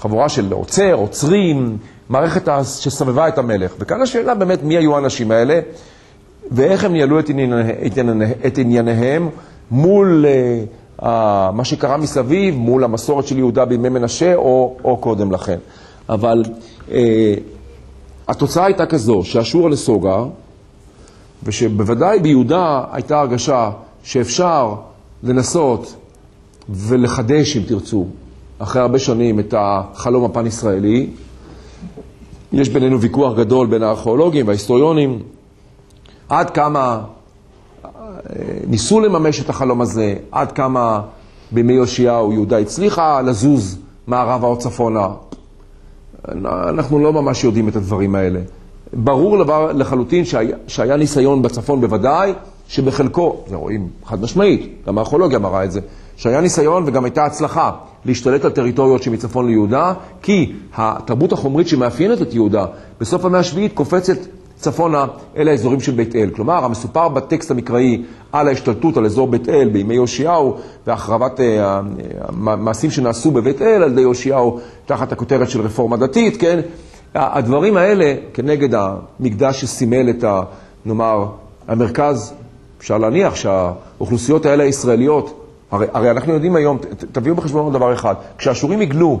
חבורה של עוצר, עוצרים, מערכת שסבבה את המלך. וכאן השאלה באמת מי היו האנשים האלה, ואיך הם ניהלו את, עניינה, את ענייניהם מול uh, מה שקרה מסביב, מול המסורת של יהודה בימי מנשה, או, או קודם לכן. אבל uh, התוצאה הייתה כזו, שאשור הנסוגה, ושבוודאי ביהודה הייתה הרגשה שאפשר לנסות ולחדש, אם תרצו, אחרי הרבה שנים את החלום הפן-ישראלי. יש בינינו ויכוח גדול בין הארכיאולוגים וההיסטוריונים עד כמה אה, ניסו לממש את החלום הזה, עד כמה בימי יאשיהו יהודה הצליחה לזוז מערבה או צפונה. אנחנו לא ממש יודעים את הדברים האלה. ברור לחלוטין שהיה, שהיה ניסיון בצפון בוודאי, שבחלקו, זה רואים חד משמעית, גם הארכיאולוגיה מראה את זה, שהיה ניסיון וגם הייתה הצלחה להשתלט על טריטוריות שמצפון ליהודה, כי התרבות החומרית שמאפיינת את יהודה בסוף המאה השביעית קופצת צפונה אל האזורים של בית אל. כלומר, המסופר בטקסט המקראי על ההשתלטות על אזור בית אל בימי יאשיהו והחרבת אה, המעשים שנעשו בבית אל על ידי יאשיהו תחת הכותרת של רפורמה דתית, כן? הדברים האלה, כנגד המקדש שסימל את, ה, נאמר, המרכז, אפשר להניח שהאוכלוסיות האלה הישראליות, הרי, הרי אנחנו יודעים היום, ת, תביאו בחשבון דבר אחד, כשהאשורים יגלו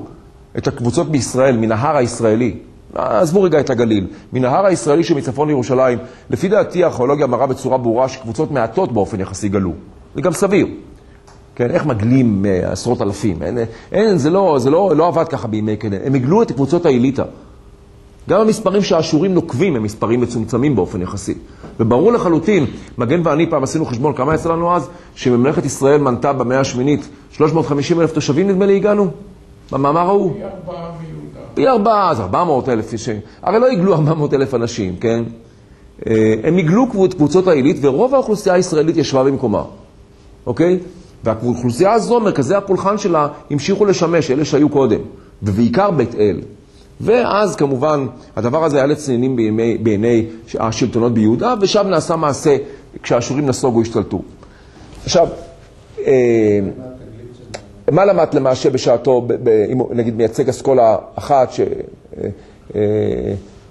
את הקבוצות בישראל מן ההר הישראלי, עזבו רגע את הגליל, מן ההר הישראלי שמצפון לירושלים, לפי דעתי הארכיאולוגיה מראה בצורה ברורה שקבוצות מעטות באופן יחסי גלו. זה גם סביר. כן, איך מגלים עשרות אלפים? אין, אין, זה, לא, זה לא, לא עבד ככה בימי קדם. הם הגלו את קבוצות האליטה. גם המספרים שהאשורים נוקבים הם מספרים מצומצמים באופן יחסי. וברור לחלוטין, מגן ואני פעם עשינו חשבון, כמה יצא לנו אז? שממלכת ישראל מנתה במאה השמינית 350 אלף תושבים, נדמה לי, הגענו? במאמר ההוא? פי ארבעה מיהודה. פי ארבעה, אז 400 אלף איש. הרי לא הגלו 400 אלף אנשים, כן? אה, הם הגלו קבוצות העילית, ורוב האוכלוסייה הישראלית ישבה במקומה, אוקיי? והאוכלוסייה הזו, מרכזי הפולחן שלה, המשיכו לשמש, אלה שהיו קודם, ובעיקר בית אל. ואז כמובן הדבר הזה היה לצנינים בעיני, בעיני השלטונות ביהודה, ושם נעשה מעשה כשהאשורים נסוגו השתלטו. עכשיו, אה, מה למדת למעשה בשעתו, אם נגיד מייצג אסכולה אחת, ש... אה, אה,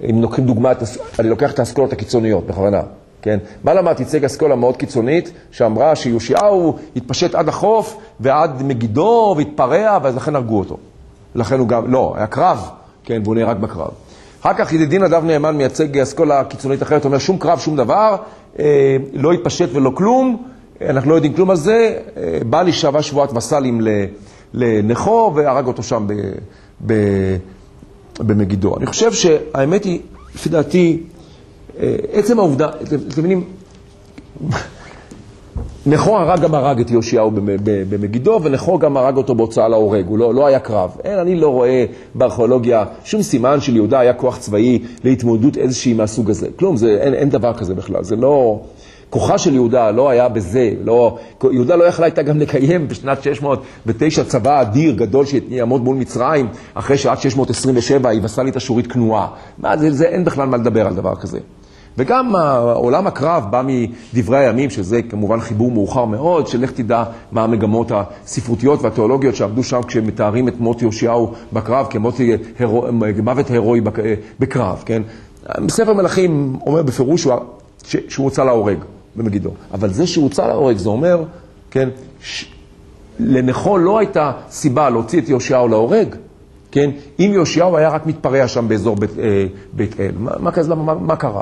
אם לוקחים הס- אני לוקח את האסכולות הקיצוניות בכוונה, כן? מה למדת? ייצג אסכולה מאוד קיצונית, שאמרה שיאשיהו התפשט עד החוף ועד מגידו והתפרע, ואז לכן הרגו אותו. לכן הוא גם, לא, היה קרב, כן, והוא נהרג בקרב. אחר כך ידידי נדב נאמן מייצג אסכולה קיצונית אחרת, אומר שום קרב, שום דבר, אה, לא התפשט ולא כלום, אנחנו לא יודעים כלום על זה, אה, לי שווה שבועת וסלים לנכו והרג אותו שם ב, ב, במגידו. אני חושב שהאמת היא, לפי דעתי, אה, עצם העובדה, אתם מבינים, נכו הרג גם הרג את יאשיהו במגידו, ונכו גם הרג אותו בהוצאה להורג, הוא לא, לא היה קרב. אין, אני לא רואה בארכיאולוגיה שום סימן של יהודה היה כוח צבאי להתמודדות איזושהי מהסוג הזה. כלום, זה, אין, אין דבר כזה בכלל, זה לא... כוחה של יהודה לא היה בזה, לא, יהודה לא יכלה הייתה גם לקיים בשנת 609 צבא אדיר, גדול, שיעמוד מול מצרים, אחרי שעד 627 היא וסלית אשורית כנועה. מה זה, זה, אין בכלל מה לדבר על דבר כזה. וגם עולם הקרב בא מדברי הימים, שזה כמובן חיבור מאוחר מאוד, שלך תדע מה המגמות הספרותיות והתיאולוגיות שעמדו שם כשמתארים את מות יאשיהו בקרב כמות הרו... מוות הירואי בק... בקרב, כן? ספר מלכים אומר בפירוש שהוא, הוצא להורג במגידו. אבל זה שהוא הוצא להורג, זה אומר, כן, ש... לנכו לא הייתה סיבה להוציא את יאשיהו להורג, כן? אם יאשיהו היה רק מתפרע שם באזור בית, אה, אל, מה, מה, מה, מה קרה?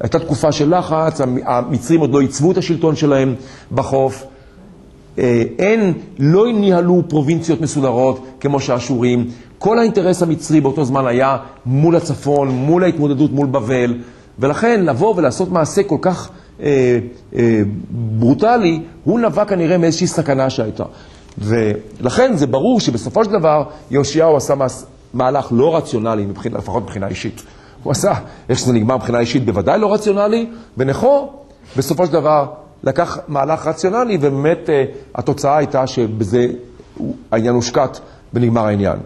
הייתה תקופה של לחץ, המצרים עוד לא עיצבו את השלטון שלהם בחוף. אין, לא ניהלו פרובינציות מסודרות כמו שהאשורים. כל האינטרס המצרי באותו זמן היה מול הצפון, מול ההתמודדות מול בבל, ולכן לבוא ולעשות מעשה כל כך אה, אה, ברוטלי, הוא נבע כנראה מאיזושהי סכנה שהייתה. ולכן זה ברור שבסופו של דבר יאשיהו עשה מהלך לא רציונלי, מבחינה, לפחות מבחינה אישית. הוא עשה, איך שזה נגמר מבחינה אישית, בוודאי לא רציונלי, ונכו, בסופו של דבר, לקח מהלך רציונלי, ובאמת אה, התוצאה הייתה שבזה העניין הושקט ונגמר העניין.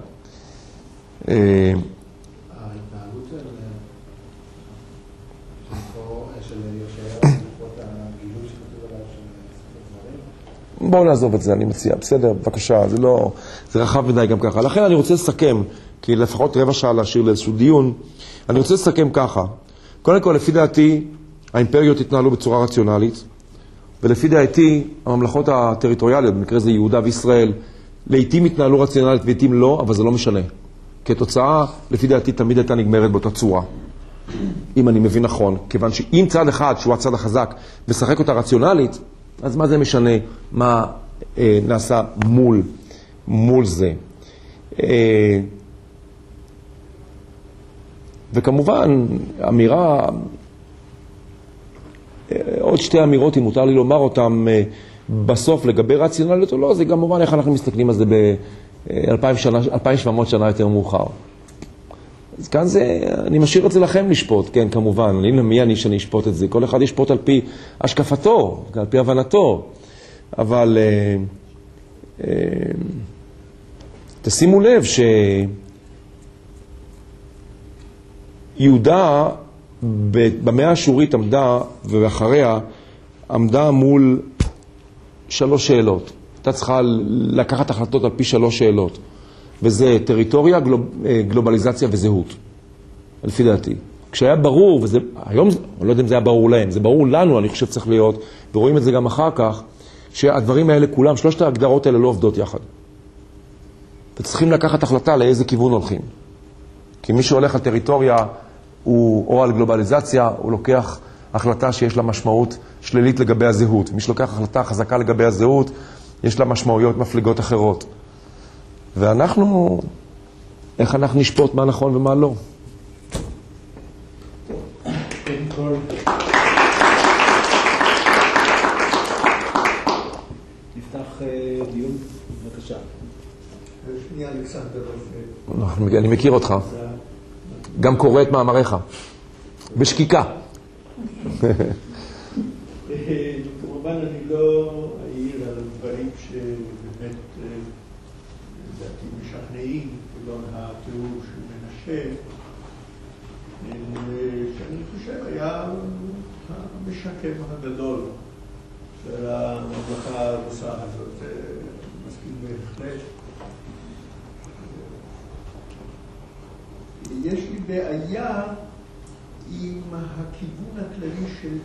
אה? בואו נעזוב את זה, אני מציע, בסדר, בבקשה, זה לא, זה רחב מדי גם ככה. לכן אני רוצה לסכם, כי לפחות רבע שעה להשאיר לאיזשהו דיון, אני רוצה לסכם ככה. קודם כל, לפי דעתי, האימפריות התנהלו בצורה רציונלית, ולפי דעתי, הממלכות הטריטוריאליות, במקרה זה יהודה וישראל, לעיתים התנהלו רציונלית ולעיתים לא, אבל זה לא משנה. כי התוצאה, לפי דעתי, תמיד הייתה נגמרת באותה צורה. אם אני מבין נכון, כיוון שאם צד אחד, שהוא הצד החזק, משחק אותה רציונלית, אז מה זה משנה מה אה, נעשה מול, מול זה? אה, וכמובן, אמירה, אה, עוד שתי אמירות, אם מותר לי לומר אותן אה, בסוף לגבי רציונליות או לא, זה כמובן איך אנחנו מסתכלים על זה ב-2700 שנה יותר מאוחר. אז כאן זה, אני משאיר את זה לכם לשפוט, כן, כמובן. אני, מי אני שאני אשפוט את זה? כל אחד ישפוט על פי השקפתו, על פי הבנתו. אבל אה, אה, תשימו לב שיהודה במאה האשורית עמדה, ואחריה עמדה מול שלוש שאלות. הייתה צריכה לקחת החלטות על פי שלוש שאלות. וזה טריטוריה, גלוב, גלובליזציה וזהות, לפי דעתי. כשהיה ברור, וזה, היום, אני לא יודע אם זה היה ברור להם, זה ברור לנו, אני חושב צריך להיות, ורואים את זה גם אחר כך, שהדברים האלה כולם, שלושת ההגדרות האלה לא עובדות יחד. וצריכים לקחת החלטה לאיזה כיוון הולכים. כי מי שהולך על טריטוריה, הוא, או על גלובליזציה, הוא לוקח החלטה שיש לה משמעות שלילית לגבי הזהות. מי שלוקח החלטה חזקה לגבי הזהות, יש לה משמעויות מפליגות אחרות. ואנחנו, איך אנחנו נשפוט מה נכון ומה לא? נפתח דיון, בבקשה. שמי אלכסנדר רופא. אני מכיר אותך. גם קורא את מאמריך. בשקיקה. כמובן אני לא אעיר על הדברים שבאמת לדעתי משכנעים, כגון התיאור של מנשה, שאני חושב היה המשקם הגדול של הממלכה הרוסה הזאת, זה מסכים בהחלט. יש לי בעיה עם הכיוון הכללי של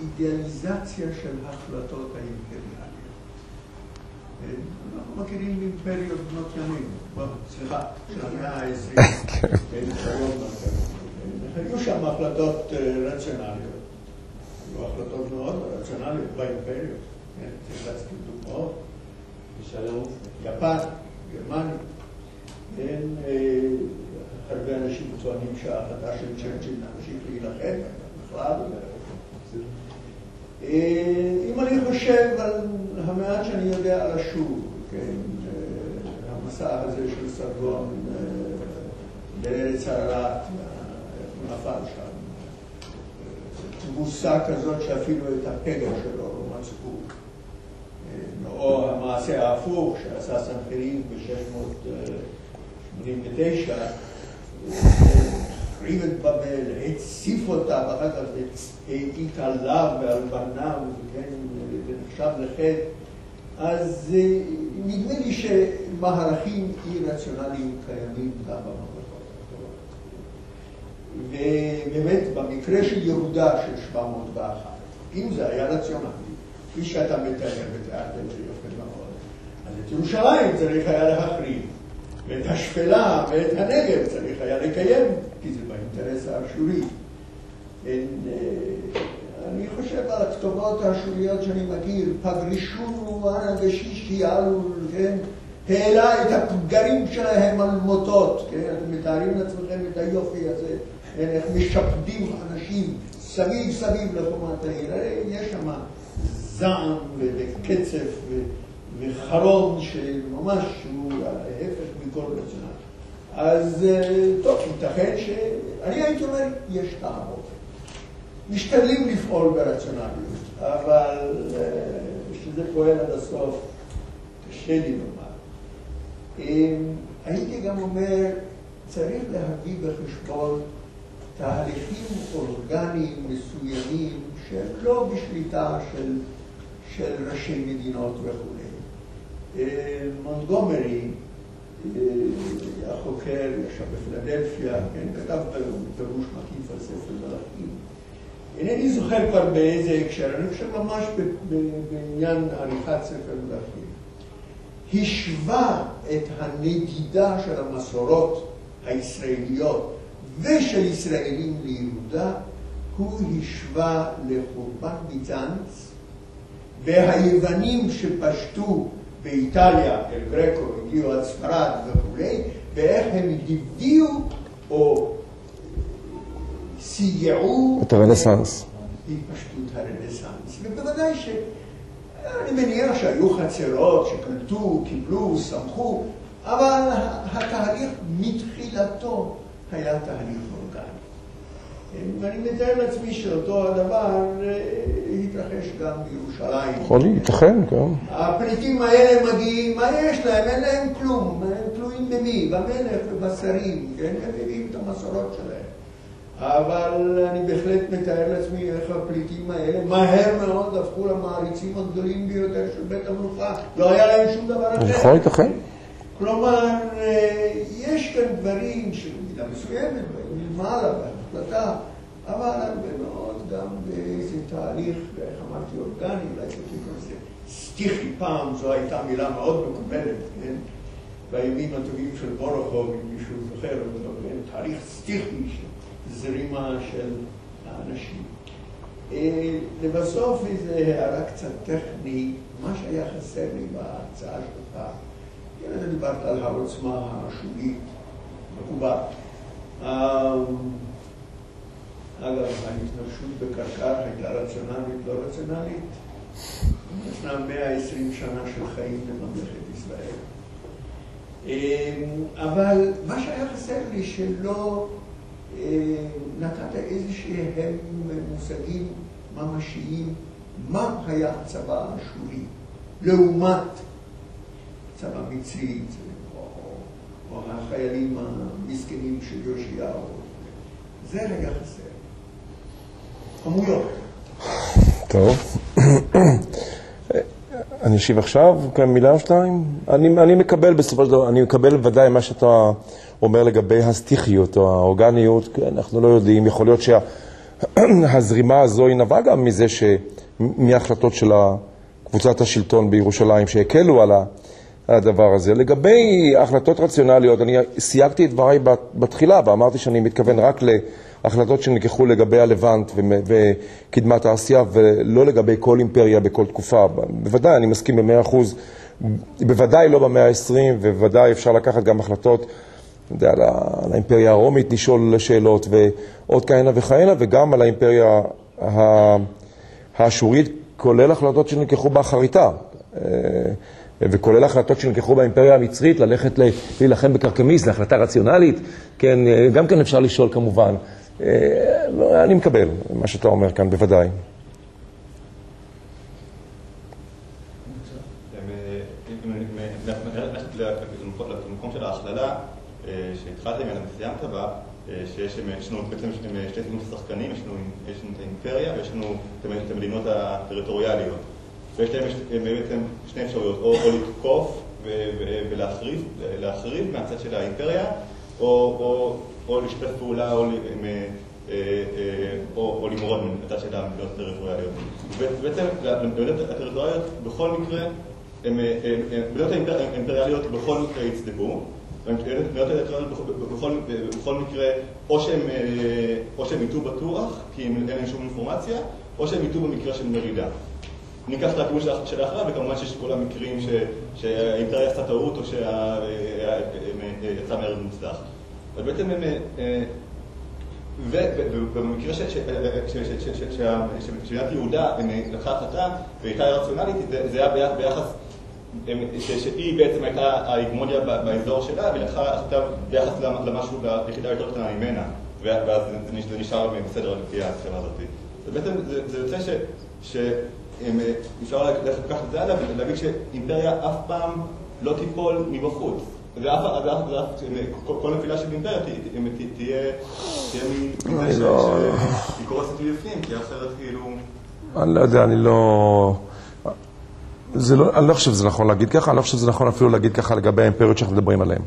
אידיאליזציה של החלטות האימפריאליות. אנחנו מכירים אימפריות בנות ימים, סליחה, של המאה ה-20, היו שם החלטות אה, רציונליות, היו החלטות מאוד רציונליות באימפריות, כן, צריך להזכיר דוגמאות, יפן, גרמניה, אה, הרבה אנשים טוענים שההחלטה של צ'רצ'יל להמשיך להילחם, בכלל, אה, אם אני חושב על המעט שאני יודע על השוב, כן, אה, המסע הזה של סרגון אה, הוא נפל שם, תבוסה כזאת שאפילו את הפגע שלו לא מצאו, או המעשה ההפוך שעשה סנחריב ב-689, החריב את בבל, הציף אותה, ואחר כך העיק עליו ועל בניו, כן, ונחשב לחטא. אז נדמה לי שמהלכים אי-רציונליים קיימים גם בממלכות הגדולות. ובאמת, במקרה של יהודה של 701, אם זה היה רציונלי, כפי שאתה מתאר ותיארת את זה יפה מאוד, אז את ירושלים צריך היה להחריב. ואת השפלה ואת הנגב צריך היה לקיים, כי זה באינטרס האשורי. אני חושב על הכתובות האשוריות שאני מכיר, פגרישונו אנא ושישי אלו, כן? העלה את הפגרים שלהם על מוטות, כן? אתם מתארים לעצמכם את היופי הזה, כן? איך משפדים אנשים סביב סביב לחומת העיר. יש שם זעם וקצף וחרון שממש הוא ההפך מכל רציונל. אז טוב, ייתכן ש... אני הייתי אומר, יש טעם. משתדלים לפעול ברציונליות, אבל כשזה פועל עד הסוף, קשה לי לומר. הייתי גם אומר, צריך להביא בחשבון תהליכים אורגניים מסוימים שהם לא בשליטה של, של ראשי מדינות וכולי. מונטגומרי, החוקר, ישב בפילדלפיה, כן, כתב פירוש מקיף על ספר מלאכים. אינני זוכר כבר באיזה הקשר, אני חושב ממש בעניין עריכת ספר מלאכים. השווה את הנדידה של המסורות הישראליות ושל ישראלים ליהודה, הוא השווה לחורבן ביזנץ והיוונים שפשטו באיטליה, אל גרקו, הגיעו עד ספרד וכולי, ואיך הם הביאו או סייעו את הרנסאנס. התפשטות הרנסאנס. ובוודאי ש... אני מניח שהיו חצרות שקלטו, קיבלו, שמחו, אבל התהליך מתחילתו היה תהליך. ואני מתאר לעצמי שאותו הדבר התרחש גם בירושלים. יכול להתכן, כן. הפליטים האלה מגיעים, מה יש להם? אין להם כלום. הם תלויים במי? במלך ובשרים, כן? הם מביאים את המסורות שלהם. אבל אני בהחלט מתאר לעצמי איך הפליטים האלה מהר מאוד הפכו למעריצים הגדולים ביותר של בית המלוכה. לא היה להם שום דבר אחר. יכול להתכן. כלומר, יש כאן דברים שבמידה מסוימת, מלמעלה, בהחלטה, אבל הרבה מאוד גם באיזה תהליך, איך אמרתי, אורגני, אולי צריך לקרוא לזה סטיכי פעם, זו הייתה מילה מאוד מקובלת, כן? בימים הטובים של בורוכוב, אם מישהו זוכר, כן? תהליך סטיכי של זרימה של האנשים. לבסוף איזו הערה קצת טכנית, מה שהיה חסר לי בהצעה שלך, כן, אתה דיברת על העוצמה השולית, מקובל. אגב, ההתנגשות בקרקר הייתה רציונלית, לא רציונלית. ישנם 120 שנה של חיים בממלכת ישראל. אבל מה שהיה חסר לי שלא נתת איזה שהם מושגים ממשיים, מה היה הצבא האשורי לעומת צבא מצרי, או החיילים המסכנים של יאשיהו. זה היה חסר. כמויות. טוב. אני אשיב עכשיו, כן, מילה או שתיים? אני, אני מקבל בסופו של דבר, אני מקבל ודאי מה שאתה אומר לגבי הסטיחיות או האורגניות, כי אנחנו לא יודעים, יכול להיות שהזרימה הזו היא נבעה גם מזה ש... מההחלטות של קבוצת השלטון בירושלים שהקלו על הדבר הזה. לגבי החלטות רציונליות, אני סייגתי את דבריי בתחילה ואמרתי שאני מתכוון רק להחלטות שנלקחו לגבי הלבנט וקדמת האסיה ולא לגבי כל אימפריה בכל תקופה. בוודאי, אני מסכים במאה אחוז, בוודאי לא במאה ה-20 ובוודאי אפשר לקחת גם החלטות יודע, על האימפריה הרומית לשאול שאלות ועוד כהנה וכהנה וגם על האימפריה האשורית, כולל החלטות שנלקחו באחריתה. וכולל החלטות שנלקחו באימפריה המצרית, ללכת להילחם בקרקמיס, זו החלטה רציונלית, כן, גם כן אפשר לשאול כמובן. אני מקבל מה שאתה אומר כאן, בוודאי. למקום של ההכללה, שהתחלת ממנה וסיימת בה, שיש לנו בעצם של שחקנים, יש לנו את האימפריה ויש לנו את המדינות הטריטוריאליות. ויש להם בעצם שני אפשרויות, או לתקוף ולהחריב מהצד של האימפריה, או לשתף פעולה או למרוד מהצד של המדינות הטריטוריאליות. בעצם המדינות הטריטוריאליות בכל מקרה, המדינות האימפריאליות בכל מקרה יצדקו, המדינות הטריטוריאליות בכל מקרה או שהם יטו בטוח, כי אין להם שום אינפורמציה, או שהם יטו במקרה של מרידה. ניקח את הכיוון של האחרונה, וכמובן שיש כל המקרים שהאימפריה עשתה טעות או שיצא מערב מוצלח. אבל בעצם הם... ובמקרה שמדינת יהודה לקחה החלטה והייתה רציונלית, זה היה ביחס, שהיא בעצם הייתה ההגמוניה באזור שלה, והיא לקחה החלטה ביחס למשהו, ליחידה יותר קטנה ממנה, ואז זה נשאר בסדר לפי ההסכמה הזאת. ובעצם זה יוצא ש... אפשר לקחת את זה הלאה ולהגיד שאימפריה אף פעם לא תיפול מבחוץ. כל נפילה של אימפריה תהיה מזה שהיא קורסת מבפנים, כי אחרת כאילו... אני לא יודע, אני לא... אני לא חושב שזה נכון להגיד ככה, אני לא חושב שזה נכון אפילו להגיד ככה לגבי האימפריות שאנחנו מדברים עליהן.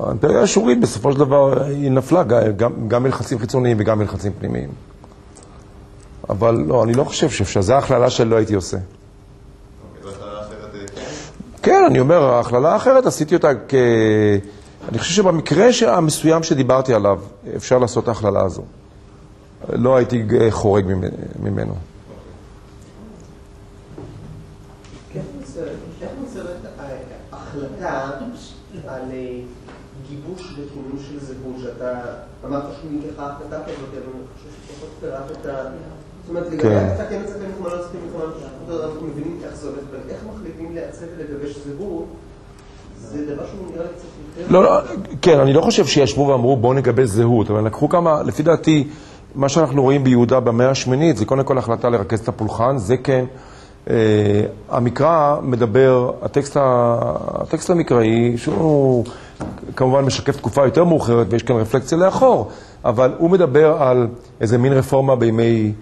האימפריה האשורית בסופו של דבר היא נפלה גם מלחצים חיצוניים וגם מלחצים פנימיים. אבל לא, אני לא חושב שאפשר, זו ההכללה שלא הייתי עושה. כן, אני אומר, ההכללה האחרת עשיתי אותה כ... אני חושב שבמקרה המסוים שדיברתי עליו, אפשר לעשות את ההכללה הזו. לא הייתי חורג ממנו. נוצרת החלטה על גיבוש וכינון של זהות, שאתה אמרת שנלקחה החלטה כזאת, אבל אני חושב שפחות פירטת אומרת, לגבי אתה כן מצפה מלחמה, לא מצפה מלחמה, אנחנו מבינים איך זה הולך, אבל איך מחליטים לעצב ולגבש זהות, זה דבר שהוא נראה קצת יותר... לא, לא, כן, אני לא חושב שישבו ואמרו בואו נגבש זהות, אבל לקחו כמה, לפי דעתי, מה שאנחנו רואים ביהודה במאה השמינית, זה קודם כל החלטה לרכז את הפולחן, זה כן. המקרא מדבר, הטקסט, הטקסט המקראי, שהוא כמובן משקף תקופה יותר מאוחרת ויש כאן רפלקציה לאחור, אבל הוא מדבר על איזה מין רפורמה בימי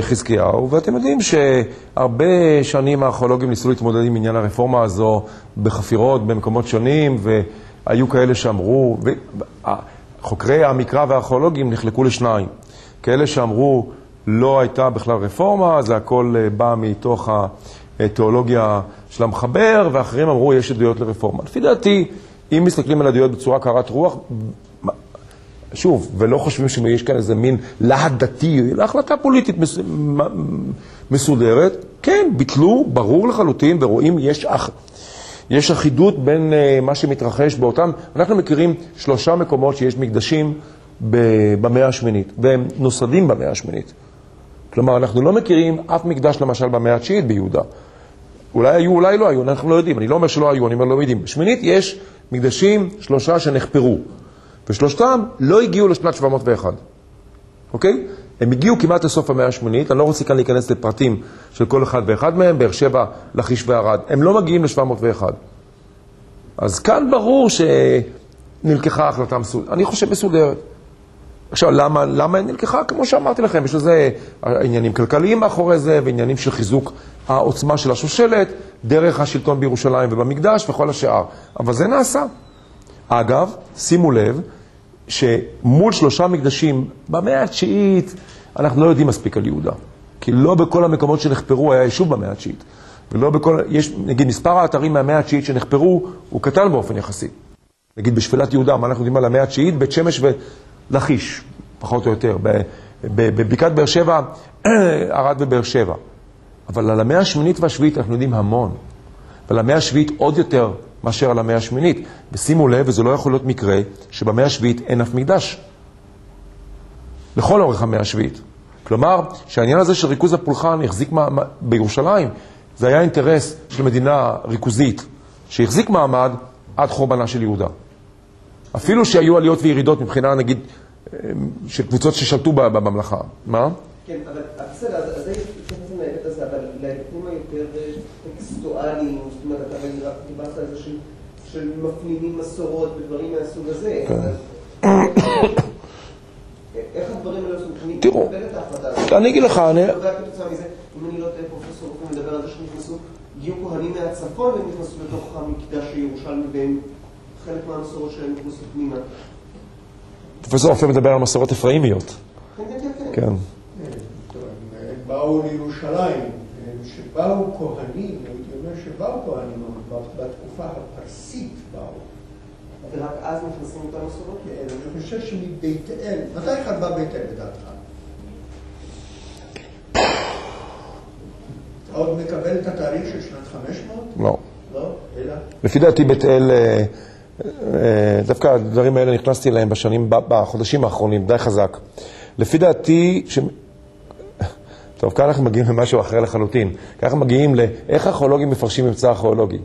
חזקיהו, ואתם יודעים שהרבה שנים הארכיאולוגים ניסו להתמודד עם עניין הרפורמה הזו בחפירות במקומות שונים, והיו כאלה שאמרו, חוקרי המקרא והארכיאולוגים נחלקו לשניים. כאלה שאמרו, לא הייתה בכלל רפורמה, זה הכל בא מתוך התיאולוגיה של המחבר, ואחרים אמרו, יש עדויות לרפורמה. לפי דעתי, אם מסתכלים על עדויות בצורה קרת רוח, שוב, ולא חושבים שיש כאן איזה מין להט דתי, אלא החלטה פוליטית מס... מסודרת, כן, ביטלו, ברור לחלוטין, ורואים, יש, אח... יש אחידות בין uh, מה שמתרחש באותם, אנחנו מכירים שלושה מקומות שיש מקדשים ב... במאה השמינית, והם נוסדים במאה השמינית. כלומר, אנחנו לא מכירים אף מקדש למשל במאה התשיעית ביהודה. אולי היו, אולי לא היו, אנחנו לא יודעים. אני לא אומר שלא היו, אני אומר לא יודעים. בשמינית יש מקדשים שלושה שנחפרו. ושלושתם לא הגיעו לשנת 701, אוקיי? הם הגיעו כמעט לסוף המאה השמינית, אני לא רוצה כאן להיכנס לפרטים של כל אחד ואחד מהם, באר שבע, לכיש וערד, הם לא מגיעים ל-701. אז כאן ברור שנלקחה החלטה מסודרת, אני חושב מסודרת. עכשיו, למה, למה היא נלקחה? כמו שאמרתי לכם, יש לזה עניינים כלכליים מאחורי זה, ועניינים של חיזוק העוצמה של השושלת, דרך השלטון בירושלים ובמקדש וכל השאר. אבל זה נעשה. אגב, שימו לב, שמול שלושה מקדשים, במאה התשיעית, אנחנו לא יודעים מספיק על יהודה. כי לא בכל המקומות שנחפרו היה יישוב במאה התשיעית. ולא בכל, יש, נגיד, מספר האתרים מהמאה התשיעית שנחפרו הוא קטן באופן יחסי. נגיד בשפלת יהודה, מה אנחנו יודעים על המאה התשיעית? בית שמש ולכיש, פחות או יותר. בבקעת באר שבע, ערד ובאר שבע. אבל על המאה השמינית והשביעית אנחנו יודעים המון. ועל המאה השביעית עוד יותר מאשר על המאה השמינית. ושימו לב, וזה לא יכול להיות מקרה, שבמאה השביעית אין אף מקדש. לכל אורך המאה השביעית. כלומר, שהעניין הזה של ריכוז הפולחן יחזיק מעמד בירושלים, זה היה אינטרס של מדינה ריכוזית שהחזיק מעמד עד חורבנה של יהודה. אפילו שהיו עליות וירידות מבחינה, נגיד, של קבוצות ששלטו בממלכה. מה? כן, אבל בסדר, אז זה להיבט הזה, אבל להיבטים היותר טקסטואליים, זאת אומרת, אתה רק דיברת על זה של מפנימים מסורות ודברים מהסוג הזה. איך הדברים האלה עושים? תראו, אני אגיד לך, אני... אם אני לא טועה, פרופסור רופא מדבר על זה שנכנסו, הגיעו כהנים מהצפון והם נכנסו לתוך המקדש הירושלמי והם חלק מהמסורות שלהם נכנסו פנימה. פרופסור רופא מדבר על מסורות אפראימיות. כן, כן, כן. כן. הם באו לירושלים, שבאו כהנים, שבאו כהנים, בתקופה הפרסית באו. ורק אז נכנסים אותם מסורות? כן, אני חושב שמבית אל, מתי אחד בא בית אל לדעתך? אתה עוד מקבל את התאריך של שנת 500? לא. לא? אלא? לפי דעתי בית אל, אה, אה, דווקא הדברים האלה נכנסתי אליהם בשנים, בחודשים האחרונים, די חזק. לפי דעתי, ש... טוב, כאן אנחנו מגיעים למשהו אחר לחלוטין. ככה מגיעים לאיך הארכיאולוגים מפרשים מבצע ארכיאולוגי.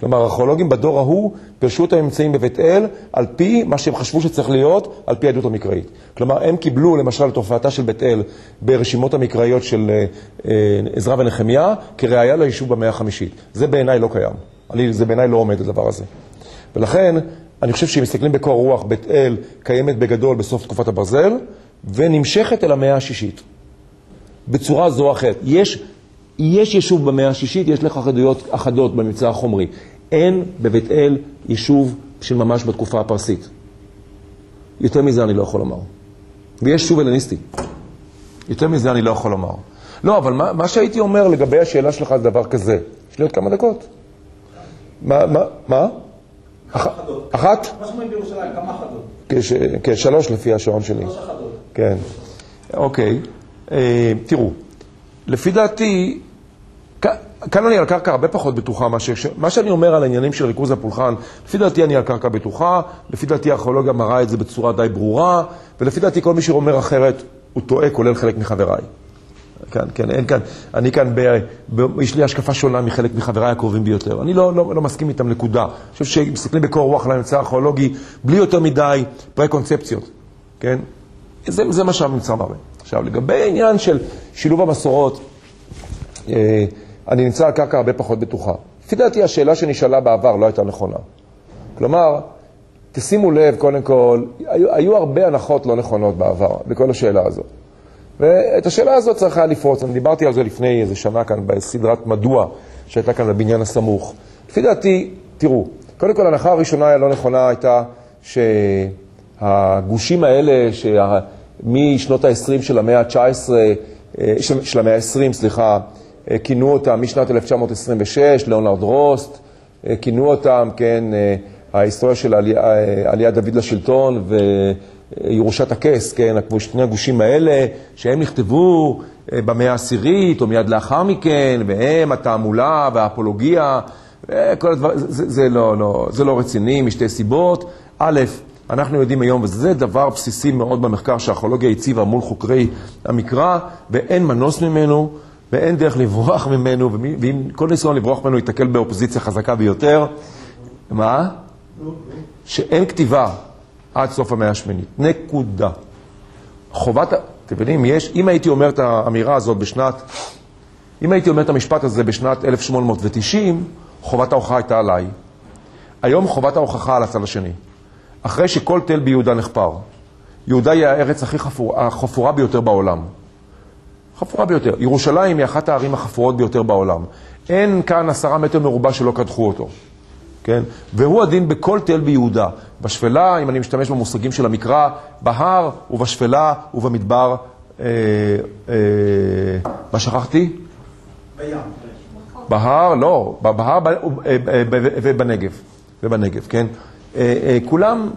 כלומר, הארכיאולוגים בדור ההוא פירשו את הממצאים בבית אל על פי מה שהם חשבו שצריך להיות, על פי העדות המקראית. כלומר, הם קיבלו למשל את הופעתה של בית אל ברשימות המקראיות של אה, עזרא ונחמיה כראיה ליישוב במאה החמישית. זה בעיניי לא קיים. אני, זה בעיניי לא עומד הדבר הזה. ולכן, אני חושב שאם מסתכלים בקור רוח, בית אל קיימת בגדול בסוף תקופת הברזל, ונמשכת אל המאה השישית. בצורה זו או אחרת. יש, יש יישוב במאה השישית, יש לך עדויות אחדות במבצע החומרי. אין בבית אל יישוב של ממש בתקופה הפרסית. יותר מזה אני לא יכול לומר. ויש שוב הלניסטי. יותר מזה אני לא יכול לומר. לא, אבל מה, מה שהייתי אומר לגבי השאלה שלך זה דבר כזה. יש לי עוד כמה דקות. מה? מה? מה? אחת? מה שאומרים בירושלים, כמה אחדות? כשלוש לפי השעון שלי. שלוש אחדות. כן. אוקיי. אה, תראו, לפי דעתי, כאן אני על קרקע הרבה פחות בטוחה מאשר, מה שאני אומר על העניינים של ריכוז הפולחן, לפי דעתי אני על קרקע בטוחה, לפי דעתי הארכיאולוגיה מראה את זה בצורה די ברורה, ולפי דעתי כל מי שאומר אחרת, הוא טועה, כולל חלק מחבריי. כן, כן, אין כאן, אני כאן, ב, ב, יש לי השקפה שונה מחלק מחבריי הקרובים ביותר. אני לא, לא, לא מסכים איתם, נקודה. אני חושב שמסתכלים בקור רוח על הממצא הארכיאולוגי, בלי יותר מדי פרה-קונספציות, כן? זה, זה מה שהממצא מראה. עכשיו, לגבי העניין של שילוב המסורות, אה, אני נמצא על קרקע הרבה פחות בטוחה. לפי דעתי, השאלה שנשאלה בעבר לא הייתה נכונה. כלומר, תשימו לב, קודם כל, היו, היו הרבה הנחות לא נכונות בעבר, בכל השאלה הזאת. ואת השאלה הזאת צריך היה לפרוץ. אני דיברתי על זה לפני איזה שנה כאן, בסדרת מדוע, שהייתה כאן בבניין הסמוך. לפי דעתי, תראו, קודם כל, ההנחה הראשונה הלא נכונה הייתה שהגושים האלה, שה... משנות ה-20 של המאה ה-19, של, של המאה ה-20, סליחה, כינו אותם משנת 1926, ליאונרד רוסט, כינו אותם, כן, ההיסטוריה של עלייה דוד לשלטון וירושת הכס, כן, שני הגושים האלה, שהם נכתבו במאה העשירית או מיד לאחר מכן, והם התעמולה והאפולוגיה, וכל הדבר, זה, זה, לא, לא, זה לא רציני משתי סיבות. א', אנחנו יודעים היום, וזה דבר בסיסי מאוד במחקר שהארכיאולוגיה הציבה מול חוקרי המקרא, ואין מנוס ממנו, ואין דרך לברוח ממנו, ואם כל ניסיון לברוח ממנו ייתקל באופוזיציה חזקה ביותר. מה? שאין כתיבה עד סוף המאה השמינית. נקודה. חובת, אתם יודעים, יש, אם הייתי אומר את האמירה הזאת בשנת, אם הייתי אומר את המשפט הזה בשנת 1890, חובת ההוכחה הייתה עליי. היום חובת ההוכחה על הצד השני. אחרי שכל תל ביהודה נחפר, יהודה היא הארץ הכי חפור, החפורה ביותר בעולם. חפורה ביותר. ירושלים היא אחת הערים החפורות ביותר בעולם. אין כאן עשרה מטר מרובע שלא קדחו אותו. כן? והוא הדין בכל תל ביהודה. בשפלה, אם אני משתמש במושגים של המקרא, בהר ובשפלה ובמדבר, אה, אה, מה שכחתי? בים. בהר, לא, בהר אה, אה, ובנגב, ובנגב, כן? אה, אה, כולם,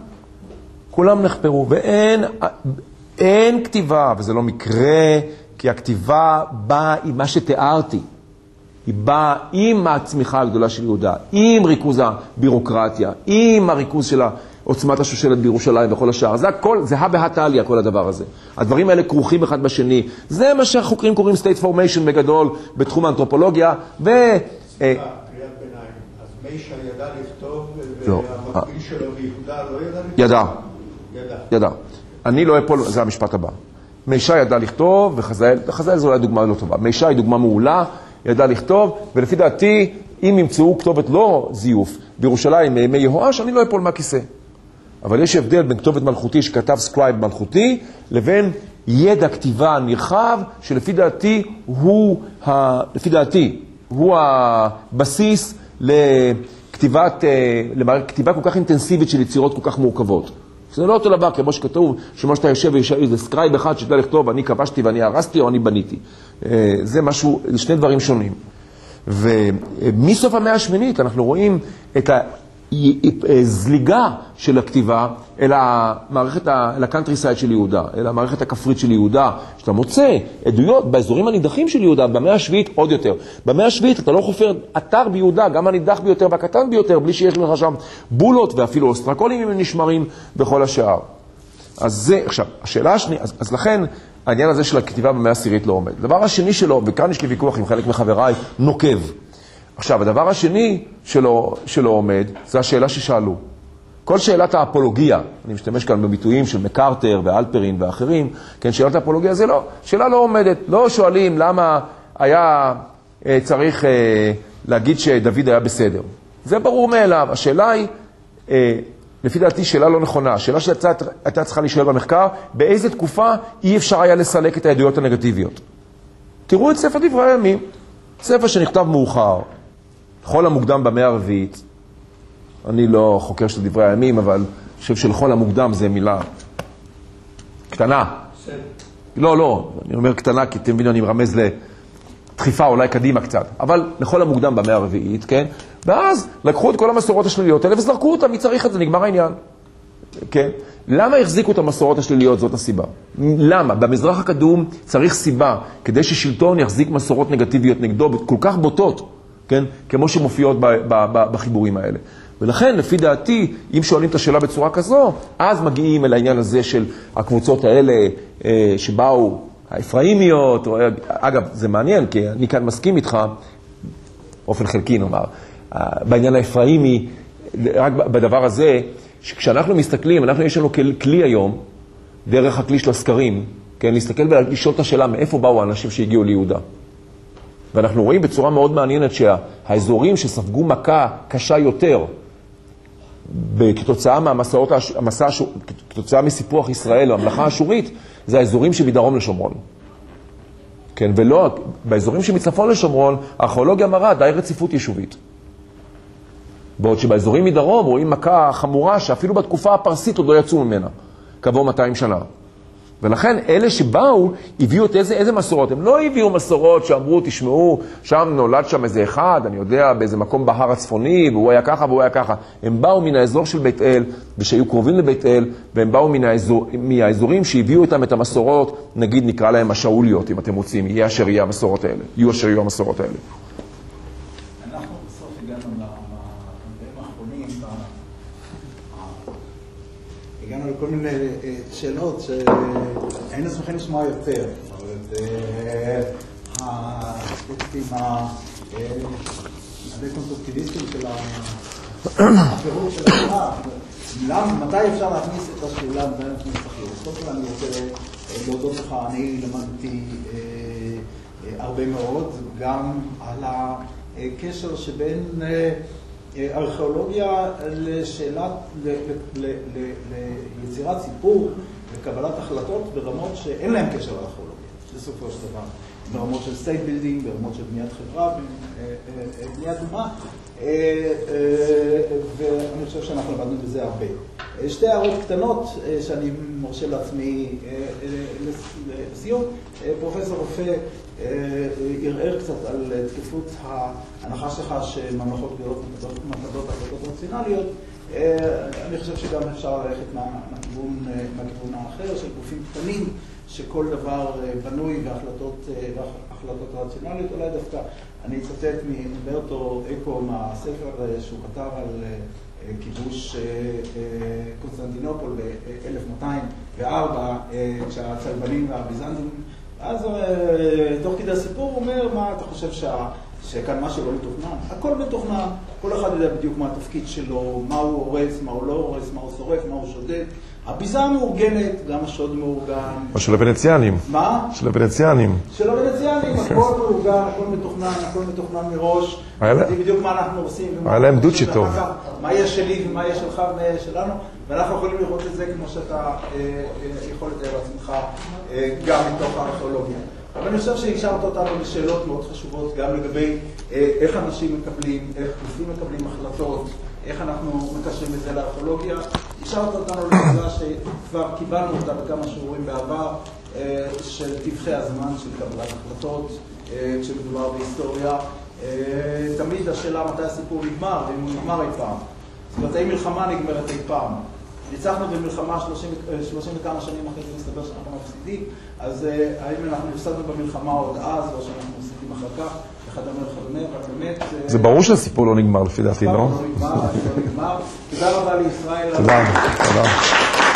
כולם נחפרו, ואין אין כתיבה, וזה לא מקרה, כי הכתיבה באה עם מה שתיארתי. היא באה עם הצמיחה הגדולה של יהודה, עם ריכוז הבירוקרטיה, עם הריכוז של עוצמת השושלת בירושלים וכל השאר. זה הכל, זה הא בהא תליא, כל הדבר הזה. הדברים האלה כרוכים אחד בשני. זה מה שהחוקרים קוראים state formation בגדול בתחום האנתרופולוגיה, ו... אה, קריאת ביניים. אז מישה ידע לכתוב, לא. והמקביל שלו ביהודה לא ידע לכתוב? ידע. אני לא אפול, זה המשפט הבא. מישה ידע לכתוב, וחזאל, חזאל זו אולי דוגמה לא טובה. מישה היא דוגמה מעולה, ידע לכתוב, ולפי דעתי, אם ימצאו כתובת לא זיוף בירושלים מימי יהואש, אני לא אפול מהכיסא. אבל יש הבדל בין כתובת מלכותי שכתב scribe מלכותי, לבין ידע כתיבה נרחב, שלפי דעתי הוא, ה... לפי דעתי, הוא הבסיס לכתיבת, אה, לכתיבה כל כך אינטנסיבית של יצירות כל כך מורכבות. זה לא אותו דבר, כמו שכתוב, שמה שאתה יושב ויש איזה scribe אחד שידע לכתוב, אני כבשתי ואני הרסתי או אני בניתי. אה, זה משהו, זה שני דברים שונים. ומסוף המאה השמינית אנחנו רואים את הזליגה של הכתיבה אל המערכת, אל ה countryside של יהודה, אל המערכת הכפרית של יהודה, שאתה מוצא עדויות באזורים הנידחים של יהודה, במאה השביעית עוד יותר. במאה השביעית אתה לא חופר אתר ביהודה, גם הנידח ביותר והקטן ביותר, בלי שיש לך שם בולות ואפילו אוסטרקונים אם הם נשמרים וכל השאר. אז זה, עכשיו, השאלה השנייה, אז, אז לכן העניין הזה של הכתיבה במאה העשירית לא עומד. הדבר השני שלו, וכאן יש לי ויכוח עם חלק מחבריי, נוקב. עכשיו, הדבר השני שלא, שלא עומד, זה השאלה ששאלו. כל שאלת האפולוגיה, אני משתמש כאן בביטויים של מקרטר ואלפרין ואחרים, כן, שאלת האפולוגיה זה לא, שאלה לא עומדת. לא שואלים למה היה אה, צריך אה, להגיד שדוד היה בסדר. זה ברור מאליו. השאלה היא, אה, לפי דעתי, שאלה לא נכונה. השאלה שהייתה צריכה להישאל במחקר, באיזה תקופה אי אפשר היה לסלק את העדויות הנגטיביות. תראו את ספר דברי הימים, ספר שנכתב מאוחר, לכל המוקדם במאה הרביעית, אני לא חוקר של דברי הימים, אבל אני חושב שלכל המוקדם זה מילה קטנה. לא, לא, אני אומר קטנה כי אתם מבינים, אני מרמז לדחיפה אולי קדימה קצת, אבל לכל המוקדם במאה הרביעית, כן? ואז לקחו את כל המסורות השליליות האלה וזרקו אותן, מי צריך את זה? נגמר העניין. כן? למה החזיקו את המסורות השליליות? זאת הסיבה. למה? במזרח הקדום צריך סיבה כדי ששלטון יחזיק מסורות נגטיביות נגדו, כל כך בוטות, כן? כמו שמופיעות ב- ב- ב- בחיבורים האלה. ולכן, לפי דעתי, אם שואלים את השאלה בצורה כזו, אז מגיעים אל העניין הזה של הקבוצות האלה אה, שבאו, האפראימיות, או, אגב, זה מעניין, כי אני כאן מסכים איתך, באופן חלקי נאמר, אה, בעניין האפראימי, רק בדבר הזה, שכשאנחנו מסתכלים, אנחנו יש לנו כל- כלי היום, דרך הכלי של הסקרים, כן, להסתכל ולשאול את השאלה מאיפה באו האנשים שהגיעו ליהודה. ואנחנו רואים בצורה מאוד מעניינת שהאזורים שספגו מכה קשה יותר, כתוצאה מהמסעות, המסע, כתוצאה מסיפוח ישראל לממלכה האשורית, זה האזורים שמדרום לשומרון. כן, ולא, באזורים שמצפון לשומרון, הארכיאולוגיה מראה די רציפות יישובית. בעוד שבאזורים מדרום רואים מכה חמורה שאפילו בתקופה הפרסית עוד לא יצאו ממנה, כעבור 200 שנה. ולכן אלה שבאו, הביאו את איזה, איזה מסורות? הם לא הביאו מסורות שאמרו, תשמעו, שם נולד שם איזה אחד, אני יודע, באיזה מקום בהר הצפוני, והוא היה ככה והוא היה ככה. הם באו מן האזור של בית אל, ושהיו קרובים לבית אל, והם באו מן האזור, מהאזורים שהביאו איתם את המסורות, נגיד נקרא להם השאוליות, אם אתם רוצים, יהיה אשר יהיה המסורות האלה. יהיו אשר יהיו המסורות האלה. אנחנו בסוף הגענו לרגעים האחרונים, ב- הגענו לכל מיני אה, שאלות שהיינו שמחים לשמוע יותר. אה, האספקטים ה- אה, של ה- הפירוק של השאלה, מתי אפשר להכניס את השאלה בין הנוסחים? אז קודם כל אני רוצה להודות לך, אני למדתי הרבה מאוד, גם על הקשר שבין ארכיאולוגיה לשאלת, ליצירת סיפור וקבלת החלטות ברמות שאין להן קשר לארכיאולוגיה, בסופו של דבר. ברמות של state building, ברמות של בניית חברה, בניית אומה, ואני חושב שאנחנו למדנו בזה הרבה. שתי הערות קטנות שאני מרשה לעצמי לסיום. פרופסור רופא ערער קצת על תקפות ההנחה שלך שממלכות גדולות מקבלות החלטות רציונליות. אני חושב שגם אפשר ללכת מהכיוון האחר של גופים קטנים, שכל דבר בנוי והחלטות רציונליות. אולי דווקא אני אצטט מאומברטו אקו מהספר שהוא כתב על כיבוש קונסטנטינופול ב-1204, כשהצלבנים והביזנטים, אז תוך כדי הסיפור הוא אומר, מה אתה חושב שכאן משהו לא מתוכנן? הכל מתוכנן, כל אחד יודע בדיוק מה התפקיד שלו, מה הוא הורס, מה הוא לא הורס, מה הוא שורף, מה הוא שודד. הביזה מאורגנת, גם השוד מאורגן. או של הוונציאנים. מה? של הוונציאנים. של הוונציאנים, הכל מאורגן, הכל מתוכנן, הכל מתוכנן מראש. זה בדיוק מה אנחנו עושים. היה להם דוצ'י טוב. מה יהיה שלי ומה יהיה שלך ומה יהיה שלנו, ואנחנו יכולים לראות את זה כמו שאתה יכול לתאר לעצמך גם מתוך הארכיאולוגיה. אבל אני חושב שהשארת אותנו לשאלות מאוד חשובות, גם לגבי איך אנשים מקבלים, איך גופים מקבלים החלטות, איך אנחנו מקשרים את זה לארכיאולוגיה. השארת אותנו לשאלה שכבר קיבלנו אותה בכמה שיעורים בעבר, של טווחי הזמן של קבלת החלטות, כשמדובר בהיסטוריה. תמיד השאלה מתי הסיפור נגמר, ואם הוא נגמר אי פעם. זאת אומרת, האם מלחמה נגמרת אי פעם? ניצחנו במלחמה שלושים וכמה שנים אחרי זה מסתבר שאנחנו מפסידים, אז האם אנחנו הפסדנו במלחמה עוד אז, או שאנחנו מפסידים אחר כך, באמת... זה ברור שהסיפור לא נגמר לפי דעתי, לא? לא לא. תודה רבה לישראל. תודה, תודה.